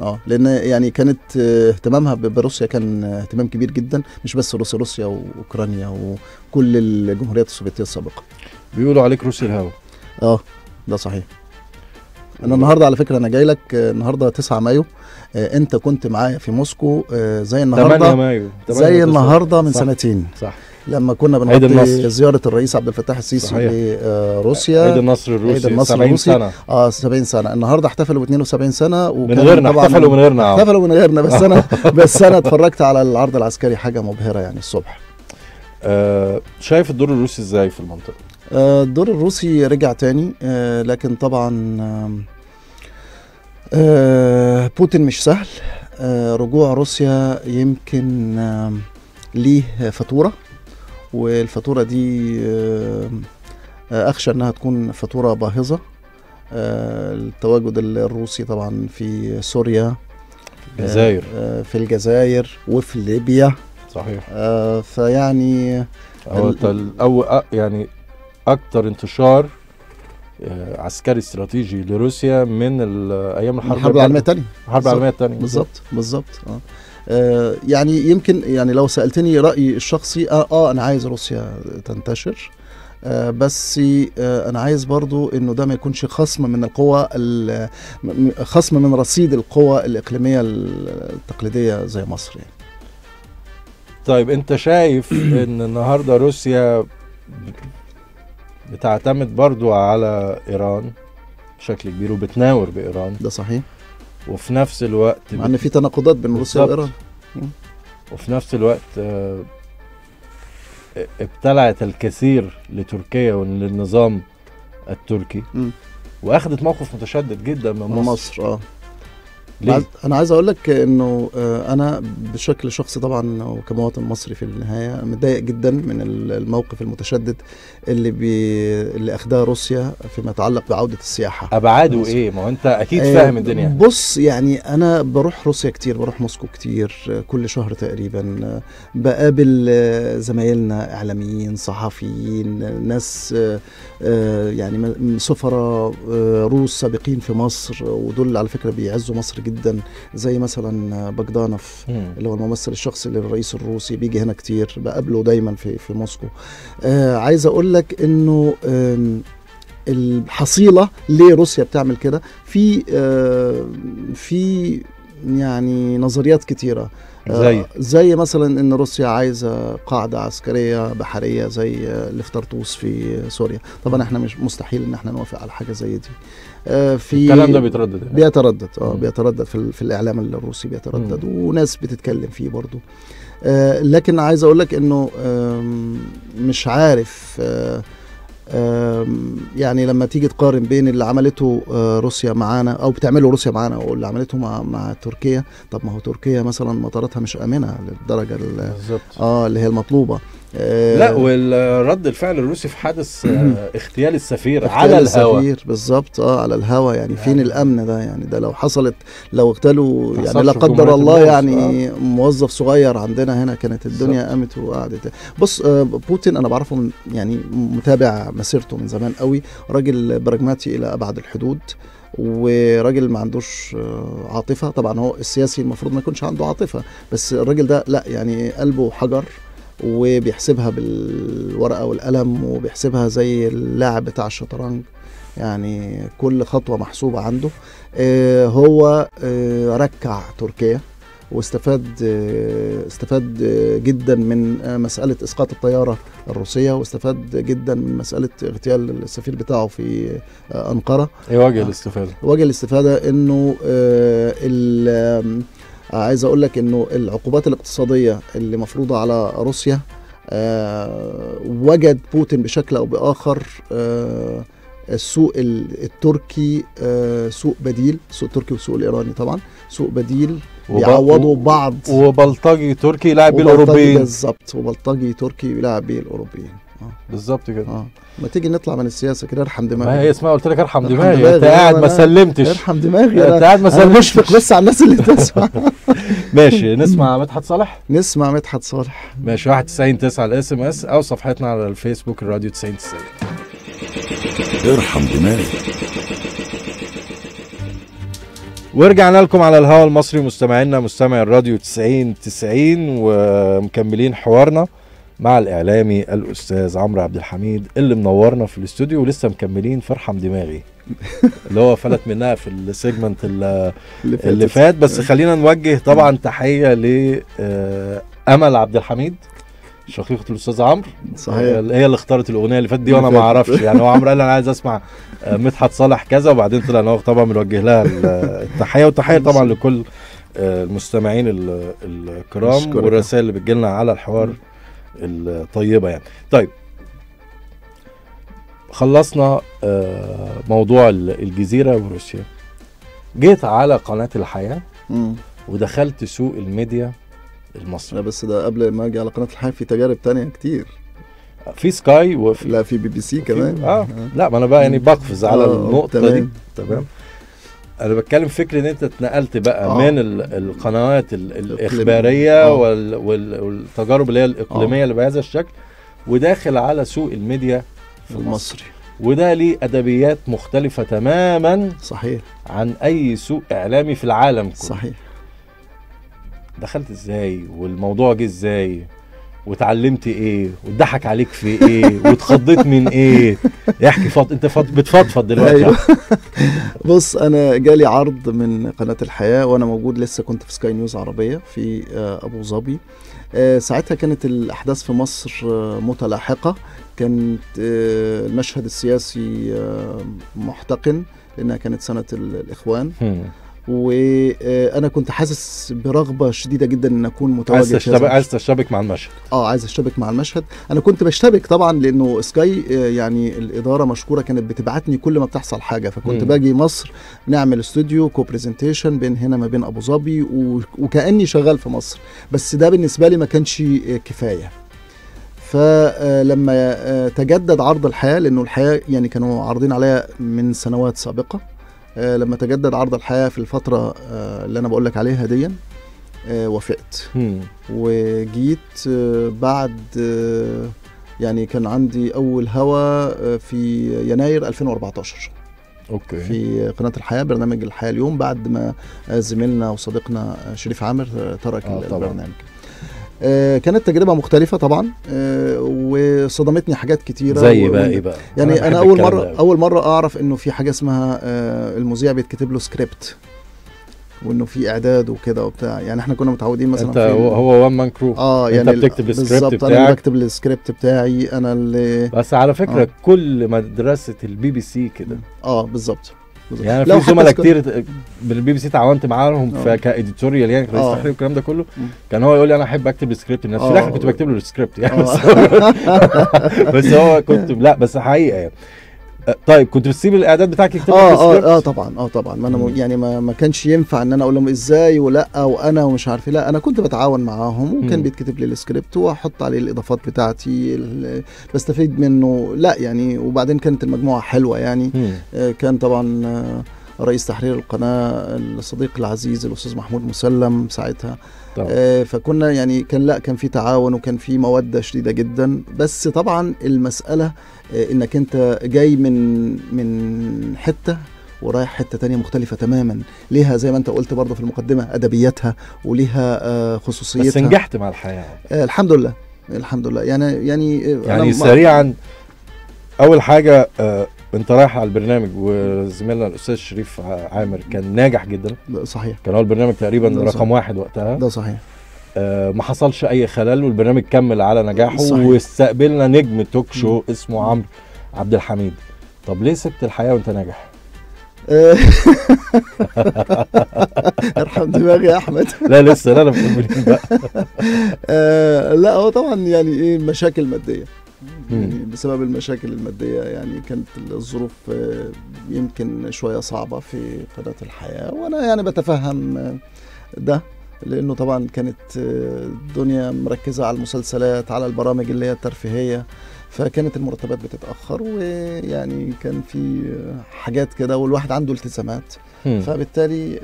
آه لأن يعني كانت آه، اهتمامها بروسيا كان آه، اهتمام كبير جدا مش بس روسيا روسيا وأوكرانيا وكل الجمهوريات السوفيتية السابقة. بيقولوا عليك روسي الهوا. آه ده صحيح. أنا النهارده على فكرة أنا جاي لك آه، النهارده 9 مايو انت كنت معايا في موسكو آه، زي 8 النهارده مايو 8 زي. النهارده من صح. سنتين صح لما كنا بنغطي. زيارة الرئيس عبد الفتاح السيسي صحيح. لروسيا عيد النصر الروسي عيد النصر 70 الروسي. سنة آه 70 سنة النهارده احتفلوا ب 72 سنة من غيرنا احتفلوا من غيرنا. احتفلوا من غيرنا بس أنا بس أنا اتفرجت على العرض العسكري حاجة مبهرة يعني الصبح آه شايف الدور الروسي إزاي في المنطقة آه، الدور الروسي رجع تاني آه، لكن طبعا آم، آه، بوتين مش سهل. آه، رجوع روسيا يمكن آم، ليه فاتورة والفاتورة دي آه، أخشى أنها تكون فاتورة باهظة. آه، التواجد الروسي طبعا في سوريا الجزائر. آه، في الجزائر وفي ليبيا. صحيح. آه، فيعني هو أو يعني أكتر انتشار آه، عسكري استراتيجي لروسيا من أيام الحرب الحرب العالميه الثانية الحرب العالمية الثانية بالظبط بالظبط. آه. آه، يعني يمكن يعني لو سألتني رأيي الشخصي آه, آه أنا عايز روسيا تنتشر. آه بس آه أنا عايز برضو إنه ده ما يكونش خصم من القوى خصم من رصيد القوى الإقليمية التقليدية زي مصر يعني. طيب أنت شايف إن النهارده روسيا بتعتمد برضو على إيران بشكل كبير وبتناور بإيران. ده صحيح. وفي نفس الوقت مع إن في تناقضات بين روسيا. وإيران. وفي نفس الوقت آه، ابتلعت الكثير لتركيا وللنظام التركي. مم. واخدت موقف متشدد جدا من مصر, مصر آه. ليه؟ أنا عايز أقول لك إنه آه، أنا بشكل شخصي طبعا وكمواطن مصري في النهاية متضايق جدا من ال- الموقف المتشدد. اللي بي اللي اخدها روسيا فيما يتعلق بعودة السياحة أبعاده. إيه ما هو أنت أكيد آه، فاهم الدنيا بص يعني أنا بروح روسيا كتير بروح موسكو كتير آه، كل شهر تقريبا آه، بقابل آه، زمايلنا إعلاميين صحفيين ناس يعني سفراء روس سابقين في مصر ودول على فكرة بيعزوا مصر جدا زي مثلا مم. اللي هو الممثل الشخصي للرئيس الروسي بيجي هنا كتير بقابله دايما في في موسكو عايز أقول لك إنه الحصيلة ليه روسيا بتعمل كده؟ في آه في يعني نظريات كتيرة. آه، زي؟ زي مثلا إن روسيا عايزة قاعدة عسكرية بحرية زي آه، اللي في طرطوس في سوريا. طبعا إحنا مش مستحيل إن إحنا نوافق على حاجة زي دي. آه، في الكلام ده بيتردد يعني. بيتردد آه. بيتردد في, في الإعلام الروسي بيتردد. وناس بتتكلم فيه برضو. آه لكن عايز أقول لك إنه مش عارف آه يعني لما تيجي تقارن بين اللي عملته آه، روسيا معانا أو بتعمله روسيا معانا واللي عملته مع مع تركيا طب ما هو تركيا مثلا مطاراتها مش آمنة للدرجة ال- بالظبط. آه اللي هي المطلوبة. آه، لا والرد الفعل الروسي في حادث آه، اغتيال السفير اغتيال على الهواء. السفير بالظبط آه على الهوا يعني فين يعني- الأمن ده؟ يعني ده لو حصلت لو اغتالوا يعني لا قدر الله يعني موظف صغير عندنا هنا كانت الدنيا قامت وقعدت. بص آه بوتين أنا بعرفه من يعني متابع مسيرته من زمان قوي راجل براجماتي إلى أبعد الحدود وراجل ما عندوش آه، عاطفة. طبعا هو السياسي المفروض ما يكونش عنده عاطفة بس الراجل ده لا يعني قلبه حجر وبيحسبها بالورقة والقلم وبيحسبها زي اللاعب بتاع الشطرنج. يعني كل خطوة محسوبة عنده. آه، هو آه، ركع تركيا واستفاد آه، استفاد جدا من مسألة إسقاط الطيارة الروسية واستفاد جدا من مسألة اغتيال السفير بتاعه في أنقرة. إيه وجه. الاستفادة؟ وجه الاستفادة إنه عايز أقول لك إنه العقوبات الاقتصادية اللي مفروضة على روسيا آه، وجد بوتين بشكل أو بآخر آه، السوق ال- التركي آه، سوق بديل السوق التركي والسوق الإيراني طبعا سوق بديل بيعوضوا بعض. وبلطجي تركي لاعب وبلطجي الاوروبيين بالظبط وبلطجي تركي بيلعب بيه الاوروبيين بالظبط كده. آه. ما تيجي نطلع من السياسة كده ارحم دماغك ما هي اسمها قلت لك ارحم دماغي. دماغي. انت قاعد ما سلمتش. ارحم دماغي. انت قاعد ما سلمتش. مشفق بس على الناس اللي تسمع ماشي نسمع مدحت صالح. نسمع مدحت صالح. ماشي 91 9 ال SMS أو صفحتنا على الفيسبوك الراديو 90 90 ارحم دماغي. ورجعنا لكم على الهواء المصري مستمعينا مستمع الراديو 90 90 ومكملين حوارنا. مع الإعلامي الأستاذ عمرو عبد الحميد اللي منورنا في الاستوديو ولسه مكملين فارحم دماغي. اللي هو فلت منها في ال segment اللي, اللي فات. بس خلينا نوجه طبعا تحية ل آه، أمل عبد الحميد شقيقة الأستاذ عمرو. صحيح. هي اللي اختارت الأغنية اللي فاتت دي وأنا ما. أعرفش. يعني هو عمرو قال لي أنا عايز أسمع آه، مدحت صالح كذا وبعدين طلع إن هو طبعا بنوجه لها ال- التحية. والتحيه طبعا لكل آه، المستمعين ال- الكرام. والرسائل اللي بتجيلنا على الحوار. الطيبة يعني. طيب خلصنا آه، موضوع ال- الجزيرة وروسيا. جيت على قناة الحياة. ودخلت سوق الميديا المصري. لا بس ده قبل ما أجي على قناة الحياة في تجارب تانية كتير. في سكاي وفي لا في بي بي سي كمان. آه لا ما أنا بقى يعني بقفز على آه، النقطة دي. تمام. أنا بتكلم فكرة إن أنت اتنقلت بقى آه. من ال- القنوات. الإخبارية آه. وال- وال- والتجارب اللي هي الإقليمية اللي بهذا الشكل وداخل على سوق الميديا في مصر. المصري. وده ليه أدبيات مختلفة تماما صحيح. عن أي سوق إعلامي في العالم كله. صحيح. دخلت إزاي؟ والموضوع جه إزاي؟ وتعلمت إيه؟ واتضحك عليك في إيه؟ واتخضيت من إيه؟ احكي فض... انت فض... بتفضفض دلوقتي. أيوة. بص أنا جالي عرض من قناة الحياة وأنا موجود لسه كنت في سكاي نيوز عربية في آه، أبو ظبي. آه، ساعتها كانت الأحداث في مصر آه، متلاحقة. كانت المشهد السياسي محتقن لأنها كانت سنة ال- الإخوان. وأنا كنت حاسس برغبة شديدة جدا إن أكون متواجد عايز تشتبك. عايز تشتبك مع المشهد. آه عايز أشتبك مع المشهد. أنا كنت بشتبك طبعا لأنه سكاي آه، يعني الإدارة مشكورة كانت بتبعتني كل ما بتحصل حاجة. فكنت مم. باجي مصر نعمل استوديو co-presentation بين هنا ما بين أبو ظبي وكأني شغال في مصر. بس ده بالنسبة لي ما كانش آه، كفايه فلما تجدد عرض الحياة لأنه الحياة يعني كانوا عارضين عليها من سنوات سابقة. آه، لما تجدد عرض الحياة في الفترة آه، اللي أنا بقول لك عليها دي آه، وافقت. وجيت آه، بعد آه، يعني كان عندي أول هوا آه، في يناير 2014 okay في قناة الحياة برنامج الحياة اليوم بعد ما آه، زميلنا وصديقنا آه، شريف عامر آه، ترك آه، طبعاً. البرنامج آه، كانت تجربة مختلفة طبعا آه، وصدمتني حاجات كتيرة زي بقى إيه بقى يعني أنا أول الكلام مرة. أول مرة أعرف إنه في حاجة اسمها آه، المذيع بيتكتب له سكريبت وإنه في إعداد وكده وبتاع يعني إحنا كنا متعودين مثلا أنت هو هو one man crew آه يعني ال- بتكتب السكريبت بالظبط، أنا بتاعك. بكتب السكريبت بتاعي أنا اللي بس على فكرة آه. كل مدرسة البي بي سي كده آه بالظبط بالظبط. يعني في زملاء كتير بالبي بي سي تعاونت معاهم آه. ك editorial يعني رئيس آه. تحرير والكلام ده كله. كان هو يقول لي أنا أحب أكتب السكريبت لنفسي في آه. الآخر كنت بكتب له السكريبت يعني بس, آه. بس هو كنت لا بس حقيقة يعني آه، طيب كنت بتسيب الإعداد بتاعك يكتب آه آه آه طبعا آه طبعا ما أنا م-. يعني ما, ما كانش ينفع إن أنا أقول لهم إزاي ولا وأنا ومش عارف إيه. لا أنا كنت بتعاون معاهم وكان. بيتكتب لي السكريبت وأحط عليه الإضافات بتاعتي ال- بستفيد منه لا يعني وبعدين كانت المجموعة حلوة يعني. آه، كان طبعا آه، رئيس تحرير القناة الصديق العزيز الأستاذ محمود مسلم ساعتها طبعا. آه، فكنا يعني كان لا كان في تعاون وكان في موده شديدة جدا. بس طبعا المسألة آه، إنك أنت جاي من من حتة ورايح حتة تانية مختلفة تماما. ليها زي ما أنت قلت برضه في المقدمة أدبياتها وليها آه، خصوصيتها. بس نجحت مع الحياة. آه، الحمد لله. الحمد لله. يعني يعني يعني سريعا أول حاجة آه انت رايح على البرنامج وزميلنا الأستاذ شريف عامر كان ناجح جدا. ده صحيح. كان هو البرنامج تقريبا. رقم واحد وقتها. ده صحيح. آه ما حصلش أي خلل والبرنامج كمل على نجاحه صحيح. واستقبلنا نجم توك شو اسمه عمرو عبد الحميد. طب ليه سبت الحياة وأنت ناجح؟ آه، ارحم دماغي يا أحمد. لا لسه لا أنا مكملين بقى. آه لا هو طبعا يعني إيه مشاكل مادية. بسبب المشاكل المادية يعني كانت الظروف آه، يمكن شوية صعبة في قناه الحياة. وأنا يعني بتفهم آه، ده لأنه طبعا كانت آه، الدنيا مركزة على المسلسلات على البرامج اللي هي الترفيهية فكانت المرتبات بتتأخر ويعني كان في حاجات كده والواحد عنده التزامات. فبالتالي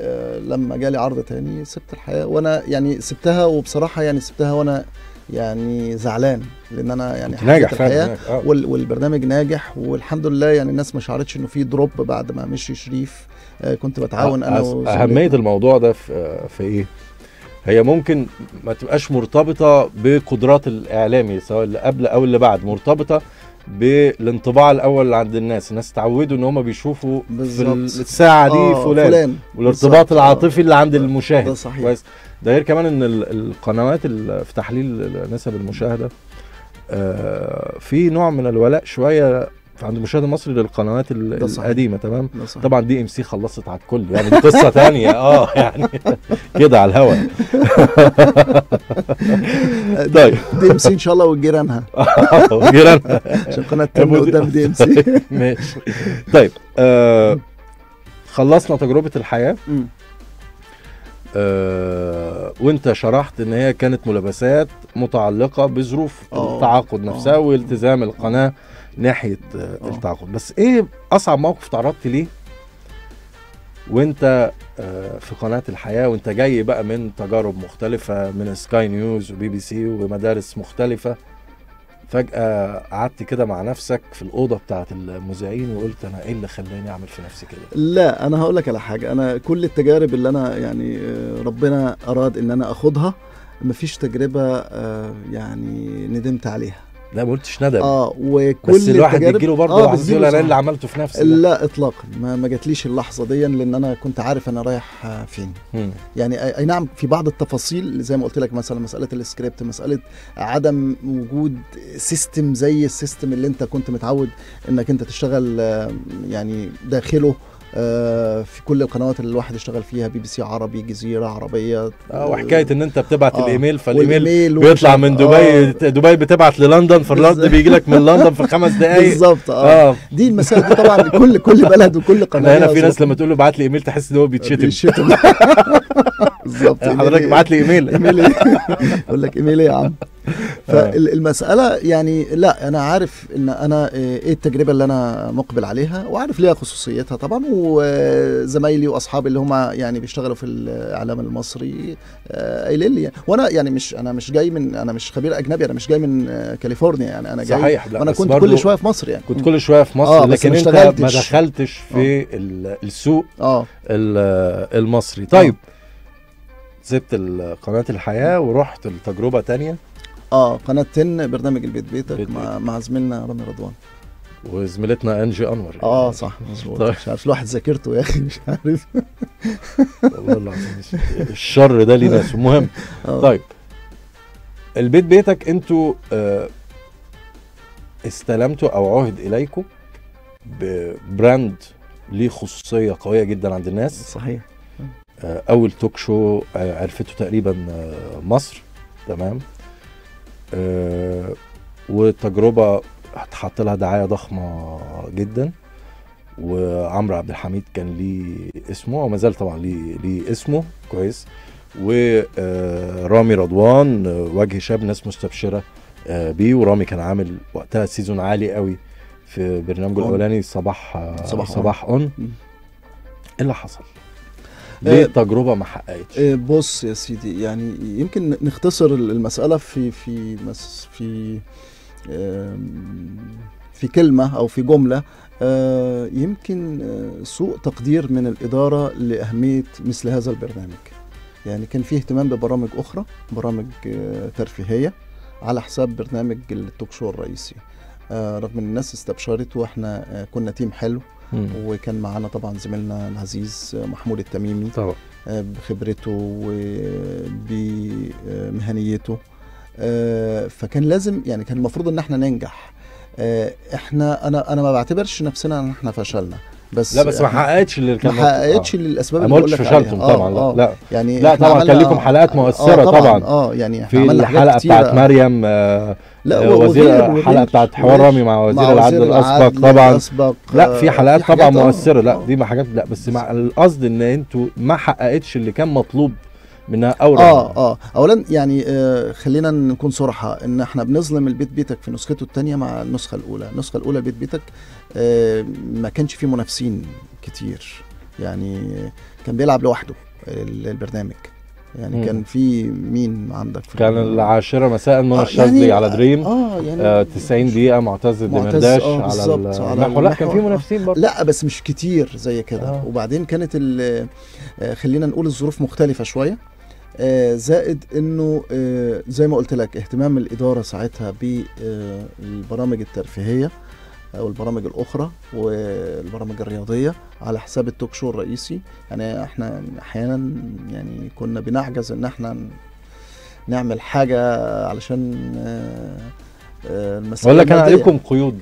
لما جالي عرض تاني سبت الحياة. وأنا يعني سبتها وبصراحة يعني سبتها وأنا يعني زعلان لأن أنا يعني ناجح فعلا آه. وال- والبرنامج ناجح والحمد لله يعني الناس ما شعرتش إنه في دروب بعد ما مشي شريف آه، كنت بتعاون أنا أس- وزميلي. أهمية الموضوع ده في في إيه هي ممكن ما تبقاش مرتبطة بقدرات الإعلامي سواء اللي قبل أو اللي بعد مرتبطة بالانطباع الأول اللي عند الناس الناس اتعودوا إن هم بيشوفوا في بالظبط. الساعة دي آه، فلان, فلان والارتباط. العاطفي اللي عند ده المشاهد صحيح. كويس ده غير كمان إن ال- القنوات ال- في تحليل نسب المشاهدة آه، في نوع من الولاء شوية عند المشاهد المصري للقنوات. القديمة تمام. طبعا دي إم سي خلصت على الكل يعني دي قصة تانية. آه يعني كده على الهوا. طيب. دي إم سي إن شاء الله وجيرانها. جيران عشان قناة تم قدام دي إم سي. ماشي. طيب آه خلصنا تجربة الحياة. آه وانت شرحت ان هي كانت ملابسات متعلقة بظروف آه. التعاقد نفسها آه. والتزام القناة ناحية آه آه. التعاقد بس إيه اصعب موقف تعرضت ليه وانت آه، في قناة الحياة وانت جاي بقى من تجارب مختلفة من سكاي نيوز وبي بي سي ومدارس مختلفة فجأة قعدت كده مع نفسك في الأوضة بتاعه المذيعين وقلت أنا إيه اللي خلاني أعمل في نفسي كده؟ لا أنا هقول لك على حاجة. أنا كل التجارب اللي أنا يعني آه، ربنا أراد إن أنا اخدها مفيش تجربة آه، يعني ندمت عليها. لا ما قلتش ندم. آه وكل بس الواحد التجارب- بيجيله برضه آه، يقول أنا اللي عملته في نفسي؟ لا. اطلاقا. ما ما جاتليش اللحظة دي لأن أنا كنت عارف أنا رايح آه، فين. مم. يعني أي نعم في بعض التفاصيل زي ما قلت لك مثلا مسألة السكريبت مسألة عدم وجود system زي ال system اللي أنت كنت متعود إنك أنت تشتغل آه، يعني داخله. في كل القنوات اللي الواحد اشتغل فيها بي بي سي عربي جزيرة عربية آه وحكاية إن أنت بتبعت آه. ال email فال email بيطلع من آه، دبي دبي بتبعت للندن فالرد. بيجي لك من لندن في خمس دقائق بالظبط آه آه دي المسائل دي طبعا كل كل بلد وكل قناه هنا في ناس. لما تقول له ابعت لي إيميل تحس إن هو بيتشتم بيتشتم بالظبط. حضرتك ابعت لي إيميل. ايميل يقول لك ايميل إيه يا عم. فالمسألة يعني لا أنا عارف إن أنا إيه التجربة اللي أنا مقبل عليها وعارف ليها خصوصيتها طبعا وزمايلي وأصحابي اللي هم يعني بيشتغلوا في الإعلام المصري آه، قايلين لي وأنا يعني مش أنا مش جاي من أنا مش خبير أجنبي أنا مش جاي من آه، كاليفورنيا يعني. أنا جاي صحيح. لا وأنا كنت كل شوية في مصر يعني. كنت كل شوية في مصر آه، لكن أنت ما. دخلتش في ال- السوق ال- المصري. طيب سبت قناة الحياة ورحت لتجربة تانية؟ آه قناة 10 برنامج البيت بيتك بيت مع مع زميلنا رامي رضوان. وزميلتنا أنجي أنور. آه صح مظبوط. طيب. مش عارف الواحد ذاكرته يا أخي مش عارف. والله العظيم الشر ده ليه ناس. المهم آه. طيب. البيت بيتك أنتوا آه، استلمتوا أو عهد اليكم ببراند ليه خصوصية قوية جدا عند الناس؟ صحيح. أول توك شو آه، عرفته تقريبا آه، مصر تمام آه، وتجربة اتحط لها دعاية ضخمة جدا وعمرو عبد الحميد كان ليه اسمه وما زال طبعا ليه ليه اسمه كويس ورامي رضوان آه، وجه شاب ناس مستبشرة آه، بيه ورامي كان عامل وقتها season عالي قوي في برنامجه. الأولاني صباح آه، صباح. صباح ON. إيه اللي حصل؟ ليه آه، التجربه ما حققتش؟ إيه، بص يا سيدي يعني يمكن نختصر المسألة في في مس في في كلمة أو في جملة. آه، يمكن آه، سوء تقدير من الإدارة لأهمية مثل هذا البرنامج. يعني كان فيه اهتمام ببرامج أخرى برامج آه، ترفيهية على حساب برنامج التوك شو الرئيسي. آه، رغم إن الناس استبشرت وإحنا آه، كنا تيم حلو مم. وكان معانا طبعا زميلنا العزيز محمود التميمي طبعا. آه، بخبرته وبمهنيته. آه، فكان لازم يعني كان المفروض إن إحنا ننجح. آه، إحنا أنا أنا ما بعتبرش نفسنا إن إحنا فشلنا. بس لا بس ما حققتش اللي ما كان حققتش آه. للأسباب اللي ما بقول قلتش لك فشلتم عليها. طبعا لا آه، لا يعني لا طبعا كان لكم حلقات مؤثرة آه طبعا. آه يعني في الحلقة. بتاعت مريم آه، لا آه، وزير الحلقة بتاعت حوار رامي مع وزير العدل الأسبق طبعا الأسبق، لا في آه، حلقات طبعا آه، مؤثرة لا آه. دي ما حاجات لا بس مع القصد إن أنتوا ما حققتش اللي كان مطلوب منها أول آه آه. اولا يعني آه خلينا نكون صراحة إن إحنا بنظلم البيت بيتك في نسخته الثانية مع النسخة الأولى. النسخة الأولى البيت بيتك آه ما كانش فيه منافسين كتير. يعني كان بيلعب لوحده ال- البرنامج. يعني مم. كان في مين عندك في كان ال- العاشرة مساء منى آه، الشاذلي على دريم. آه يعني آه 90 دقيقة معتز الدمرداش آه، على المحور. لا كان في. منافسين برضه. لا بس مش كتير زي كده. آه. وبعدين كانت آه، خلينا نقول الظروف مختلفة شوية. آه، زائد إنه آه، زي ما قلت لك اهتمام الإدارة ساعتها بالبرامج الترفيهية أو البرامج الأخرى والبرامج الرياضية على حساب التوك شو الرئيسي يعني إحنا أحيانا يعني كنا بنعجز إن إحنا نعمل حاجة علشان آه، آه، ولا كان المادية. عليكم قيود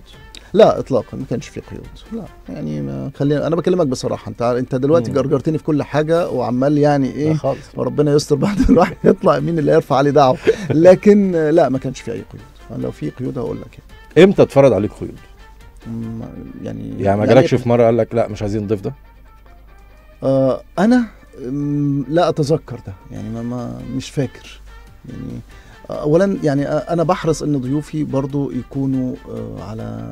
لا اطلاقا ما كانش في قيود لا يعني ما خلينا أنا بكلمك بصراحة أنت أنت دلوقتي. جرجرتني في كل حاجة وعمال يعني إيه خالص وربنا يستر بعد الواحد يطلع مين اللي هيرفع عليه دعوة لكن لا ما كانش في أي قيود لو في قيود هقول لك يعني. إمتى اتفرض عليك قيود؟ يعني يعني ما جالكش في مرة قال لك لا مش عايزين نضيف ده؟ آه أنا لا أتذكر ده يعني ما, ما مش فاكر يعني آه، اولا يعني آه، أنا بحرص إن ضيوفي برضو يكونوا آه، على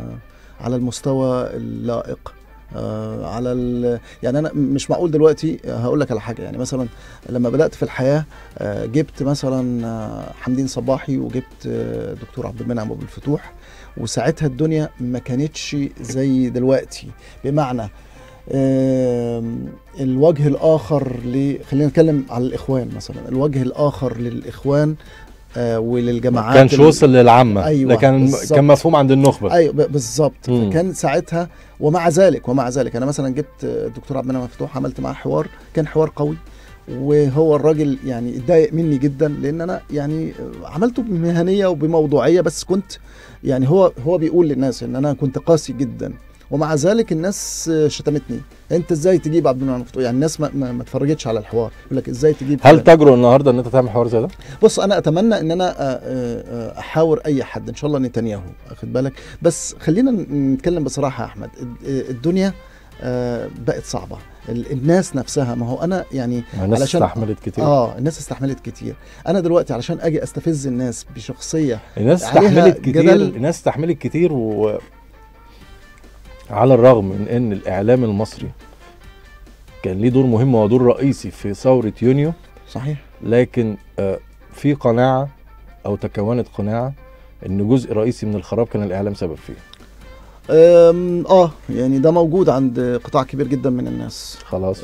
على المستوى اللائق. آه على ال... يعني أنا مش معقول دلوقتي هقول لك على حاجة. يعني مثلا لما بدأت في الحياة آه جبت مثلا آه حمدين صباحي وجبت آه دكتور عبد المنعم أبو الفتوح وساعتها الدنيا ما كانتش زي دلوقتي. بمعنى الوجه الآخر ل خلينا نتكلم على الإخوان مثلا. الوجه الآخر للإخوان آه وللجماعات كانش وصل للعامة. أيوة، لكن بالظبط. كان مفهوم عند النخبة. أيوه بالظبط. مم. فكان ساعتها ومع ذلك ومع ذلك أنا مثلا جبت الدكتور عبد المنعم مفتوح عملت معاه حوار كان حوار قوي وهو الراجل يعني اتضايق مني جدا لأن أنا يعني عملته بمهنية وبموضوعية بس كنت يعني هو هو بيقول للناس إن أنا كنت قاسي جدا. ومع ذلك الناس شتمتني. انت إزاي تجيب عبد المنعم يعني الناس ما, ما, ما اتفرجتش على الحوار يقول لك إزاي تجيب هل؟ تجرؤ النهارده ان انت تعمل حوار زي ده؟ بص أنا اتمنى ان أنا آه، آه، آه، احاور اي حد ان شاء الله نتنياهو واخد بالك بس خلينا نتكلم بصراحة يا احمد الد- الدنيا بقت صعبة ال- الناس نفسها ما هو أنا يعني الناس علشان- استحملت كتير آه الناس استحملت كتير أنا دلوقتي علشان أجي استفز الناس بشخصية الناس استحملت كتير. الناس استحملت كتير و على الرغم من إن الإعلام المصري كان ليه دور مهم ودور رئيسي في ثورة يونيو صحيح. لكن آه، في قناعة أو تكونت قناعة إن جزء رئيسي من الخراب كان الإعلام سبب فيه. آه يعني ده موجود عند قطاع كبير جدا من الناس. خلاص.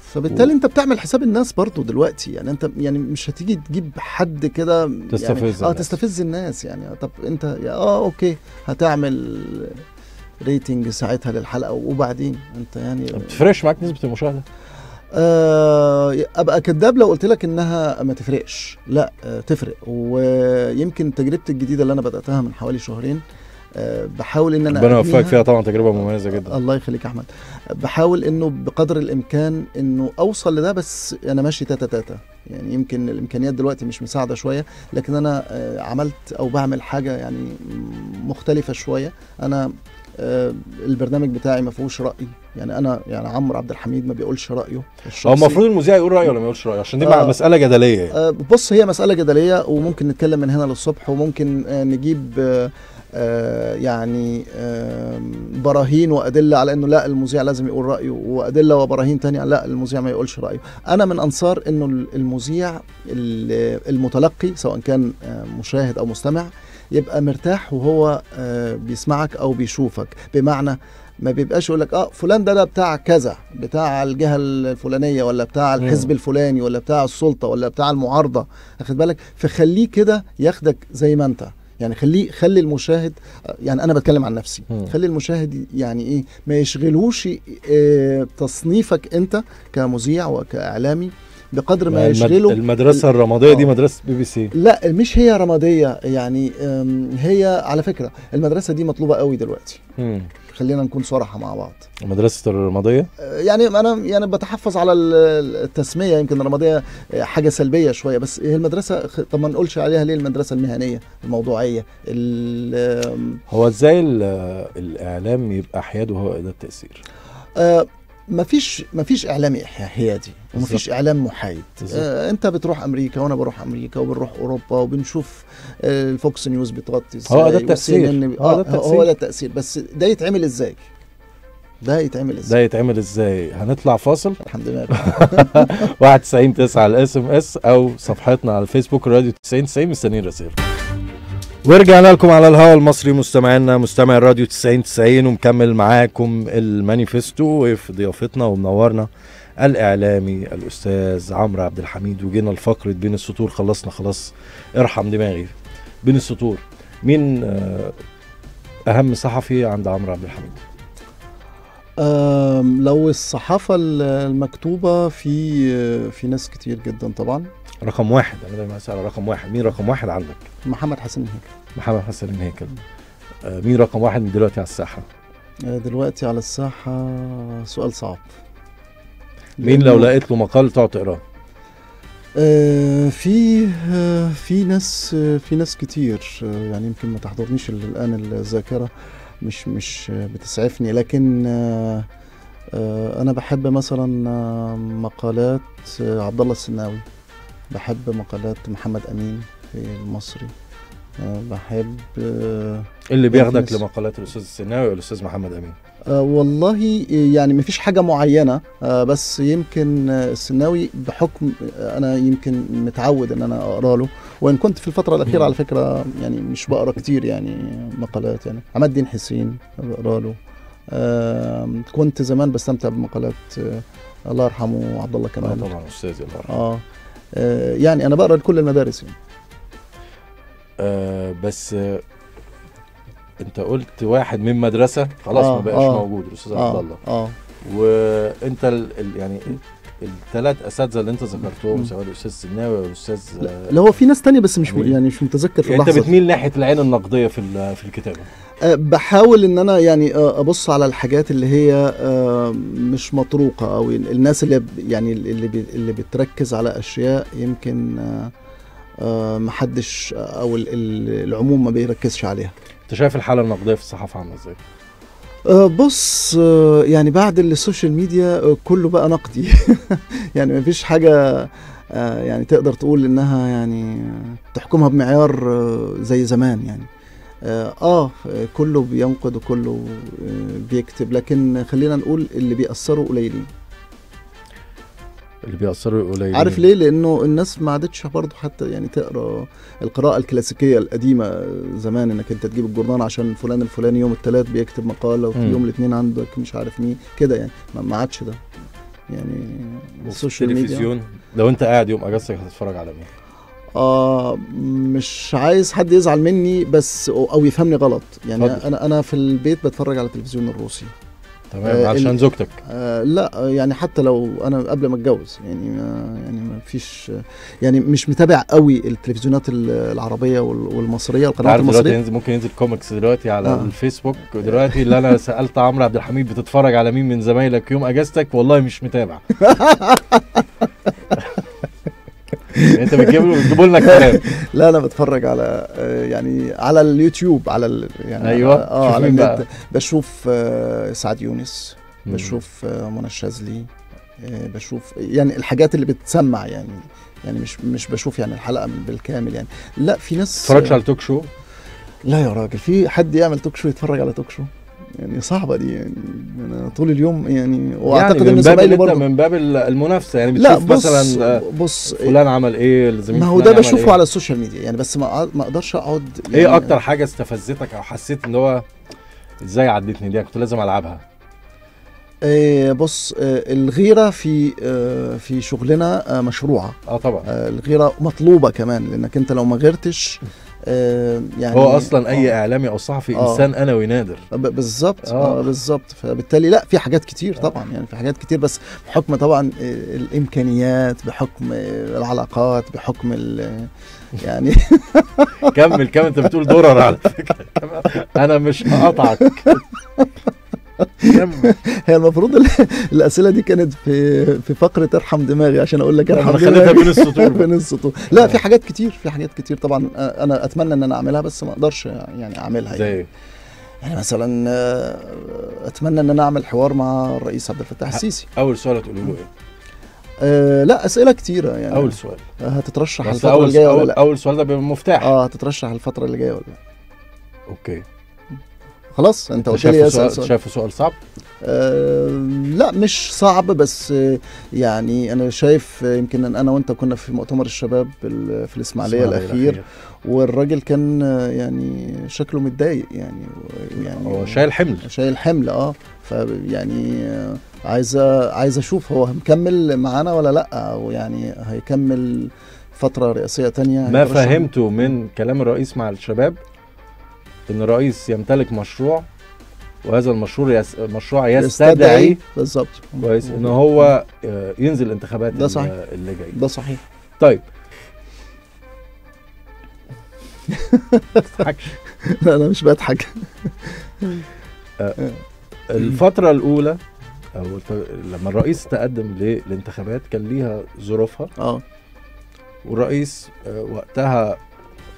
فبالتالي أنت بتعمل حساب الناس برضو دلوقتي. يعني أنت يعني مش هتيجي تجيب حد كده يعني تستفز آه الناس. تستفز الناس يعني. طب أنت يا آه okay هتعمل rating ساعتها للحلقة وبعدين أنت يعني ما بتفرقش معاك نسبة المشاهدة؟ آه أبقى كذاب لو قلت لك إنها ما تفرقش. لا آه تفرق. ويمكن تجربتي الجديدة اللي أنا بدأتها من حوالي شهرين آه بحاول إن أنا ربنا يوفقك. فيها طبعا تجربة مميزة جدا. الله يخليك يا أحمد. بحاول إنه بقدر الإمكان إنه أوصل لده بس أنا ماشي تاتا تاتا. يعني يمكن الإمكانيات دلوقتي مش مساعدة شوية لكن أنا آه، عملت أو بعمل حاجة يعني مختلفة شوية. أنا البرنامج بتاعي ما فيهوش رأي يعني أنا يعني عمرو عبد الحميد ما بيقولش رأيه هو. المفروض المذيع يقول رأيه ولا ما يقولش رأيه عشان دي آه. مسألة جدلية يعني. آه، بص هي مسألة جدلية وممكن نتكلم من هنا للصبح وممكن آه، نجيب آه، آه، يعني آه، براهين وأدلة على إنه لا المذيع لازم يقول رأيه وأدلة وبراهين تانية لا المذيع ما يقولش رأيه أنا من أنصار إنه المذيع ال- المتلقي سواء كان آه، مشاهد أو مستمع يبقى مرتاح وهو آه، بيسمعك أو بيشوفك. بمعنى ما بيبقاش يقول لك آه فلان ده ده بتاع كذا بتاع الجهة الفلانية ولا بتاع الحزب الفلاني ولا بتاع السلطة ولا بتاع المعارضة. واخد بالك؟ فخليه كده ياخدك زي ما انت. يعني خليه خلي المشاهد يعني أنا بتكلم عن نفسي. خلي المشاهد يعني إيه ما يشغلوش آه، تصنيفك أنت كمذيع وكإعلامي. بقدر ما يشغله المدرسة الرمادية دي آه. مدرسة بي بي سي. لا مش هي رمادية يعني هي على فكرة المدرسة دي مطلوبة قوي دلوقتي. مم. خلينا نكون صراحة مع بعض. مدرسة الرمادية؟ يعني أنا يعني بتحفظ على ال- التسمية يمكن الرمادية حاجة سلبية شوية بس هي المدرسة طب ما نقولش عليها ليه المدرسة المهنية الموضوعية ال- هو إزاي ال- الإعلام يبقى حياد وهو اداه تاثير آه، مفيش مفيش اعلامي حيادي ومفيش بالظبط. إعلام محايد. آه أنت بتروح أمريكا وأنا بروح أمريكا وبنروح أوروبا وبنشوف آه، الفوكس نيوز بتغطي إزاي هو ده هو ده آه، التأثير. هو ده التأثير. بس ده يتعمل إزاي؟ ده يتعمل ده إزاي يتعمل إزاي؟ هنطلع فاصل؟ الحمد لله. 91 9 على ال SMS أو صفحتنا على الفيسبوك راديو 90 90 مستنيين رسائل. ورجعنا لكم على الهواء المصري مستمعينا مستمع الراديو 90 90 ومكمل معاكم المانيفستو وفي ضيافتنا ومنورنا الإعلامي الأستاذ عمرو عبد الحميد. وجينا لفقرة بين السطور خلصنا خلاص ارحم دماغي. بين السطور مين آه، أهم صحفي عند عمرو عبد الحميد؟ لو الصحافة ال- المكتوبة في في ناس كتير جدا طبعا. رقم واحد أنا دايما أسأل رقم واحد. مين رقم واحد عندك؟ محمد حسن هيك محمد حسن هيكل آه، مين رقم واحد من دلوقتي على الساحة؟ دلوقتي على الساحة سؤال صعب. مين لو لقيت له مقال تقعد تقراه؟ آه، في آه، في ناس آه، في ناس كتير آه، يعني يمكن ما تحضرنيش ال- الآن الذاكرة مش مش آه، بتسعفني لكن آه، آه، أنا بحب مثلا آه، مقالات آه، عبد الله السناوي. بحب مقالات محمد أمين في المصري آه، بحب آه، اللي بياخدك لمقالات الأستاذ السناوي والاستاذ محمد أمين؟ آه والله يعني مفيش حاجة معينة آه بس يمكن آه، السناوي بحكم آه، أنا يمكن متعود إن أنا أقرأ له. وإن كنت في الفترة الأخيرة على فكرة يعني مش بقرأ كتير يعني مقالات يعني. عماد الدين حسين بقرأ له. آه كنت زمان بستمتع بمقالات آه الله يرحمه عبد الله آه كمال. طبعا استاذي الله يرحمه. آه آه، يعني أنا بقرأ لكل المدارس يعني. آه بس آه انت قلت واحد من مدرسة خلاص آه، ما بقاش آه. موجود الاستاذ عبد آه الله آه وانت ال ال يعني الثلاث أساتذة اللي انت ذكرتهم. سواء الأستاذ سناوي أو الأستاذ آه، لا هو في ناس تانية بس مش. يعني مش متذكر في يعني انت اللحظة دي. بتميل ناحية العين النقدية في في الكتابة أه، بحاول إن أنا يعني أبص على الحاجات اللي هي مش مطروقة أو الناس اللي يعني اللي اللي بتركز على أشياء يمكن محدش أو ال- ال- العموم ما بيركزش عليها. أنت شايف الحالة النقدية في الصحافة عاملة إزاي؟ أه، بص أه، يعني بعد ال social media كله بقى نقدي. يعني ما فيش حاجة يعني تقدر تقول إنها يعني تحكمها بمعيار زي زمان يعني. آه آه، كله بينقد وكله آه، بيكتب. لكن خلينا نقول اللي بيأثروا قليلين. اللي بيأثروا قليلين. عارف ليه؟ لأنه الناس ما عادتش برضه حتى يعني تقرأ القراءة الكلاسيكية القديمة زمان إنك أنت تجيب الجورنال عشان فلان الفلاني يوم الثلاث بيكتب مقالة وفي. يوم الاثنين عندك مش عارف مين كده يعني. ما- ما عادش ده. يعني ال social media. التلفزيون. لو أنت قاعد يوم أجازتك هتتفرج على مين؟ آه مش عايز حد يزعل مني بس أو أو يفهمني غلط. يعني اتفضل. أنا أنا في البيت بتفرج على التلفزيون الروسي. تمام آه، علشان ال- زوجتك. آه لا يعني حتى لو أنا قبل ما أتجوز يعني ما يعني ما فيش يعني مش متابع قوي التلفزيونات ال- العربية وال- والمصرية القنوات عارف دلوقتي المصرية. ينزل ممكن ينزل كوميكس دلوقتي على آه. الفيسبوك. دلوقتي اللي أنا سألت عمرو عبد الحميد بتتفرج على مين من زمايلك يوم أجازتك؟ والله مش متابع. يعني انت بتجيب بتجيبوا لنا كلام لا أنا بتفرج على آه، يعني على اليوتيوب على ال يعني أيوة. آه شوف على مين بقى؟ النت بشوف آه، سعد يونس. بشوف آه، منى الشاذلي آه، بشوف يعني الحاجات اللي بتسمع يعني يعني مش مش بشوف يعني الحلقة من- بالكامل يعني لا في ناس اتفرجتش على التوك شو لا يا راجل في حد يعمل توك شو يتفرج على توك شو يعني صعبة دي يعني. أنا طول اليوم يعني وأعتقد يعني إن من باب اللي من باب المنافسة يعني لا بتشوف بص مثلا آه، بص فلان عمل إيه؟ الزميل ما هو ده بشوفه إيه؟ على ال social media يعني بس ما ما أقدرش أقعد يعني إيه أكتر حاجة استفزتك أو حسيت إن هو إزاي عدتني دي؟ كنت لازم ألعبها. آه بص آه الغيرة في آه في شغلنا آه مشروعة. آه طبعا. آه الغيرة مطلوبة كمان لأنك أنت لو ما غيرتش يعني هو أصلا أي آه إعلامي أو صحفي آه. إنسان آنوي نادر ب- بالظبط آه. آه بالظبط فبالتالي لا في حاجات كتير طبعا يعني في حاجات كتير بس بحكم طبعا آه، الإمكانيات بحكم آه، العلاقات بحكم ال- يعني كمل كمل أنت بتقول درر على فكرة. أنا مش هقطعك هي المفروض ال- الأسئلة دي كانت في في فقرة ارحم دماغي عشان أقول لك ارحم دماغي بين السطور. بين السطور. لا في حاجات كتير في حاجات كتير طبعا آه، أنا أتمنى إن أنا أعملها بس ما أقدرش يعني أعملها يعني. زي يعني مثلا آه، أتمنى إن أنا أعمل حوار مع الرئيس عبد الفتاح السيسي. أول سؤال هتقولوا له إيه؟ أه لا أسئلة كتيرة يعني. أول سؤال. هتترشح الفترة أول الجاية ولا اول, لا؟ أول سؤال ده بيبقى مفتاح. آه هتترشح الفترة اللي جاية ولا لا؟ أوكي. خلاص انت قلت لي شايفه اسال سؤال سؤال شايفه سؤال صعب؟ آه لا مش صعب بس آه، يعني أنا شايف آه، يمكن أن أنا وأنت كنا في مؤتمر الشباب ال- في الإسماعيلية الأخير والراجل كان آه، يعني شكله متضايق يعني يعني هو شايل حمل. شايل حمل آه فيعني عايز عايز أشوف هو مكمل معانا ولا لأ أو يعني هيكمل فترة رئاسية تانية. ما؟ فهمته من كلام الرئيس مع الشباب إن الرئيس يمتلك مشروع وهذا المشروع يس... مشروع يستدعي بالظبط كويس إن هو آه، ينزل الانتخابات ده صحيح. ال- اللي جاي. ده صحيح. طيب. تضحكش لا أنا مش بضحك. الفترة الأولى أو لما الرئيس تقدم للانتخابات كان ليها ظروفها. آه. والرئيس آه، وقتها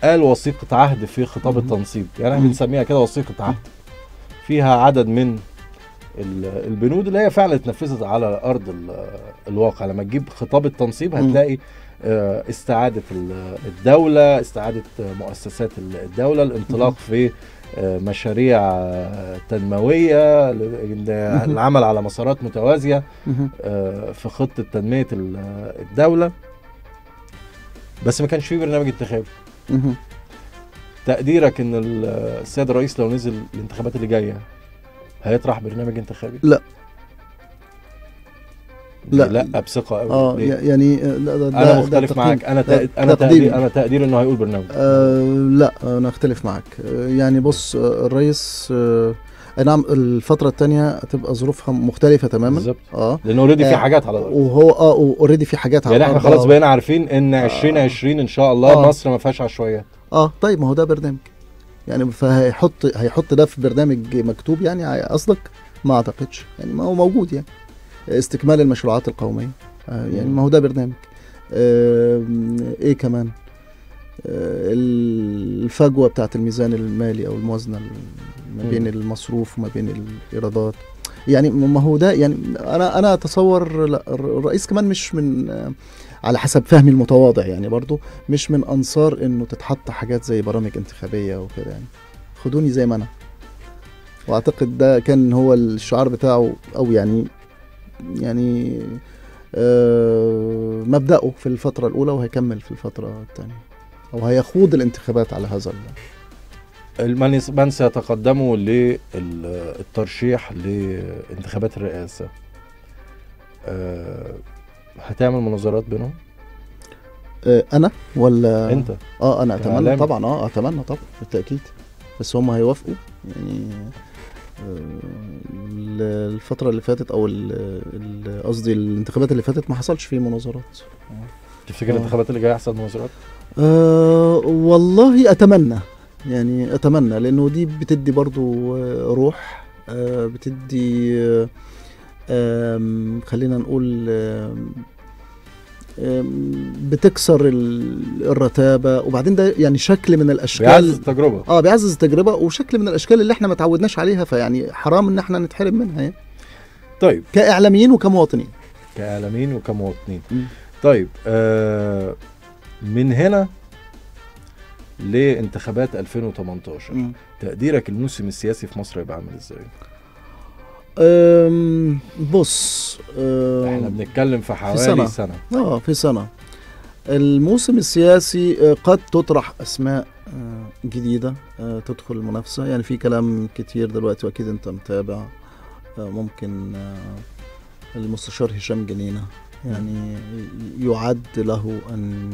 قال وثيقة عهد في خطاب. التنصيب يعني إحنا. بنسميها كده وثيقة عهد فيها عدد من ال- البنود اللي هي فعلا اتنفذت على أرض ال- الواقع لما تجيب خطاب التنصيب. هتلاقي آه، استعادة ال- الدولة استعادة مؤسسات الدولة الانطلاق في آه، مشاريع آه، تنموية العمل على مسارات متوازية. آه، في خطة تنمية ال- الدولة بس ما كانش فيه برنامج انتخابي. تقديرك إن ال- السيد الرئيس لو نزل الانتخابات اللي جاية هيطرح برنامج انتخابي؟ لا. لا. لا بثقة قوي آه ليه؟ يعني آه، لا، ده- أنا ده- مختلف ده معاك. أنا ده. أنا تقديري. تقدير أنا تقدير إنه هيقول برنامج آه لا أنا أختلف معاك آه يعني بص آه الرئيس آه نعم الفترة التانية هتبقى ظروفها مختلفة تماما. بالظبط. آه. لأن already في آه، حاجات على الأرض وهو آه already في حاجات على يعني إحنا خلاص آه. بقينا عارفين إن 2020 إن شاء الله آه. مصر ما فيهاش عشوائيات. آه طيب ما هو ده برنامج. يعني فهيحط هيحط ده في برنامج مكتوب يعني قصدك؟ ما أعتقدش. يعني ما هو موجود يعني. استكمال المشروعات القومية. آه يعني ما هو ده برنامج. آه إيه كمان؟ آه الفجوة بتاعت الميزان المالي أو الموازنة ما بين. المصروف وما بين الإيرادات. يعني ما هو ده يعني أنا أنا أتصور الرئيس كمان مش من آه، على حسب فهمي المتواضع يعني برضو مش من أنصار إنه تتحط حاجات زي برامج انتخابية وكده يعني. خدوني زي ما أنا. وأعتقد ده كان هو الشعار بتاعه أو يعني يعني آه مبدأه في الفترة الأولى وهيكمل في الفترة الثانية أو هيخوض الانتخابات على هذا ال- من من سيتقدموا للترشيح لانتخابات الرئاسة. آه، هتعمل مناظرات بينهم؟ آه أنا ولا؟ أنت. آه أنا أتمنى كإعلامي. طبعا آه أتمنى طبعا بالتأكيد. بس هم هيوافقوا؟ يعني آه، ال- الفترة اللي فاتت أو قصدي الانتخابات اللي فاتت ما حصلش فيه مناظرات. تفتكر آه. الانتخابات اللي جاية يحصل مناظرات؟ أه والله أتمنى يعني أتمنى لأنه دي بتدي برضو آه، روح أه بتدي آه، خلينا نقول بتكسر ال- الرتابة وبعدين ده يعني شكل من الأشكال بيعزز التجربة آه بيعزز التجربة وشكل من الأشكال اللي إحنا ما تعودناش عليها فيعني حرام إن إحنا نتحرم منها يعني طيب كإعلاميين وكمواطنين كإعلاميين وكمواطنين مم. طيب آه من هنا لانتخابات 2018 تقديرك الموسم السياسي في مصر هيبقى عامل إزاي؟ أم، بص أم، إحنا بنتكلم في حوالي سنة. سنة, آه في سنة. الموسم السياسي آه، قد تطرح أسماء آه، جديدة آه، تدخل المنافسة. يعني في كلام كتير دلوقتي وأكيد أنت متابع ممكن المستشار هشام جنينة. يعني يعد له أن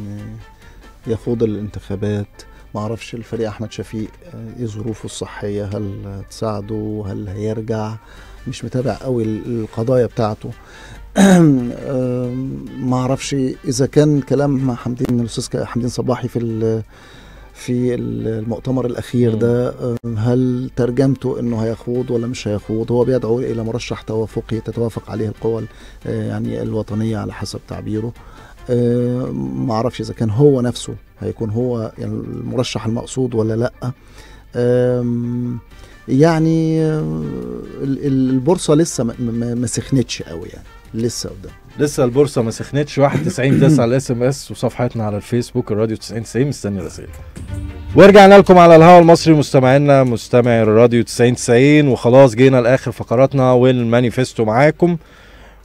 يخوض الانتخابات. ما أعرفش الفريق أحمد شفيق آه، إيه ظروفه الصحية؟ هل تساعده؟ هل هيرجع؟ مش متابع قوي ال- القضايا بتاعته. آم، ما أعرفش إذا كان كلام حمدين الأستاذ حمدين صباحي في في المؤتمر الأخير. ده هل ترجمته إنه هيخوض ولا مش هيخوض؟ هو بيدعو إلى مرشح توافقي تتوافق عليه القوى ال- آه، يعني الوطنية على حسب تعبيره. ما أعرفش إذا كان هو نفسه هيكون هو يعني المرشح المقصود ولا لأ. يعني ال- ال- البورصة لسه ما- سخنتش قوي يعني لسه قدام. لسه البورصة ما سخنتش. 91 9 على ال SMS وصفحتنا على الفيسبوك الراديو 90 90 مستني رسائل ورجعنا لكم على الهواء المصري مستمعينا مستمعي الراديو 90 90 وخلاص جينا لآخر فقراتنا والمانيفستو معاكم.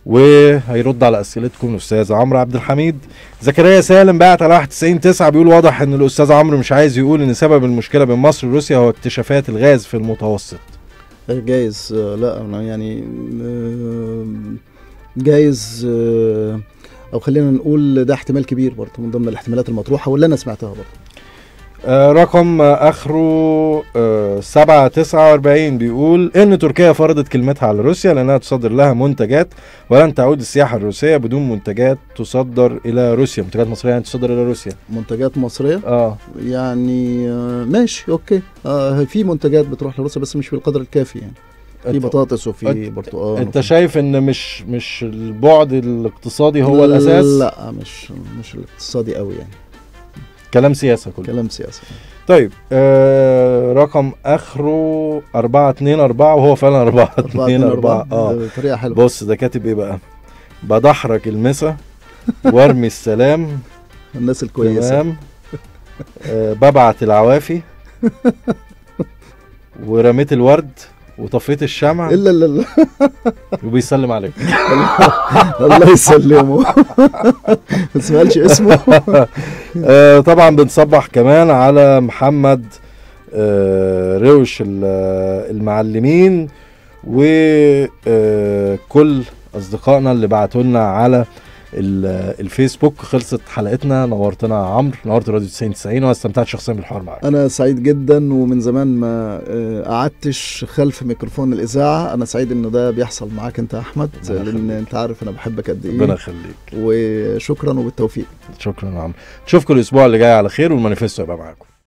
وهيرد على أسئلتكم الأستاذ عمرو عبد الحميد. زكريا سالم بعت على 91 9 بيقول واضح إن الأستاذ عمرو مش عايز يقول إن سبب المشكلة بين مصر وروسيا هو اكتشافات الغاز في المتوسط. جايز آه، لا أنا يعني آه، جايز آه، أو خلينا نقول ده احتمال كبير برضه من ضمن الاحتمالات المطروحة واللي أنا سمعتها برضه. رقم آه، آخره آه، سبعة تسعة وأربعين بيقول إن تركيا فرضت كلمتها على روسيا لأنها تصدر لها منتجات ولن تعود السياحة الروسية بدون منتجات تصدر إلى روسيا. منتجات مصرية يعني تصدر إلى روسيا. منتجات مصرية؟ آه. يعني آه، ماشي أوكي. آه في منتجات بتروح لروسيا بس مش بالقدر الكافي يعني. في بطاطس وفي برتقال أنت شايف إن مش مش البعد الاقتصادي هو الأساس؟ لا مش مش الاقتصادي قوي يعني. كلام سياسة كله. كلام سياسي طيب آه رقم آخره أربعة اتنين أربعة وهو فعلا أربعة اتنين أربعة. آه. ده طريقة حلوة. بص ده كاتب إيه بقى؟ بدحرج المسا وارمي السلام. الناس الكويسة. تمام. آه ببعت العوافي. ورميت الورد. وطفيت الشمع. الا الا إلا. وبيسلم عليك. الله يسلمه. ما سمعلش اسمه. آه طبعا بنصبح كمان على محمد آه روش ال- آه، المعلمين وكل أصدقائنا اللي بعتوا لنا على الفيسبوك خلصت حلقتنا نورتنا يا عمرو نورت راديو 90 90 وأنا استمتعت شخصيا بالحوار معاك أنا سعيد جدا ومن زمان ما آه، قعدتش خلف ميكروفون الإذاعة. أنا سعيد ان ده بيحصل معاك أنت يا أحمد ربنا لأن. أنت عارف أنا بحبك قد ربنا إيه يخليك. وشكرا وبالتوفيق. شكرا يا عمرو نشوفكم الأسبوع اللي جاي على خير والمانيفيستو يبقى معاكم.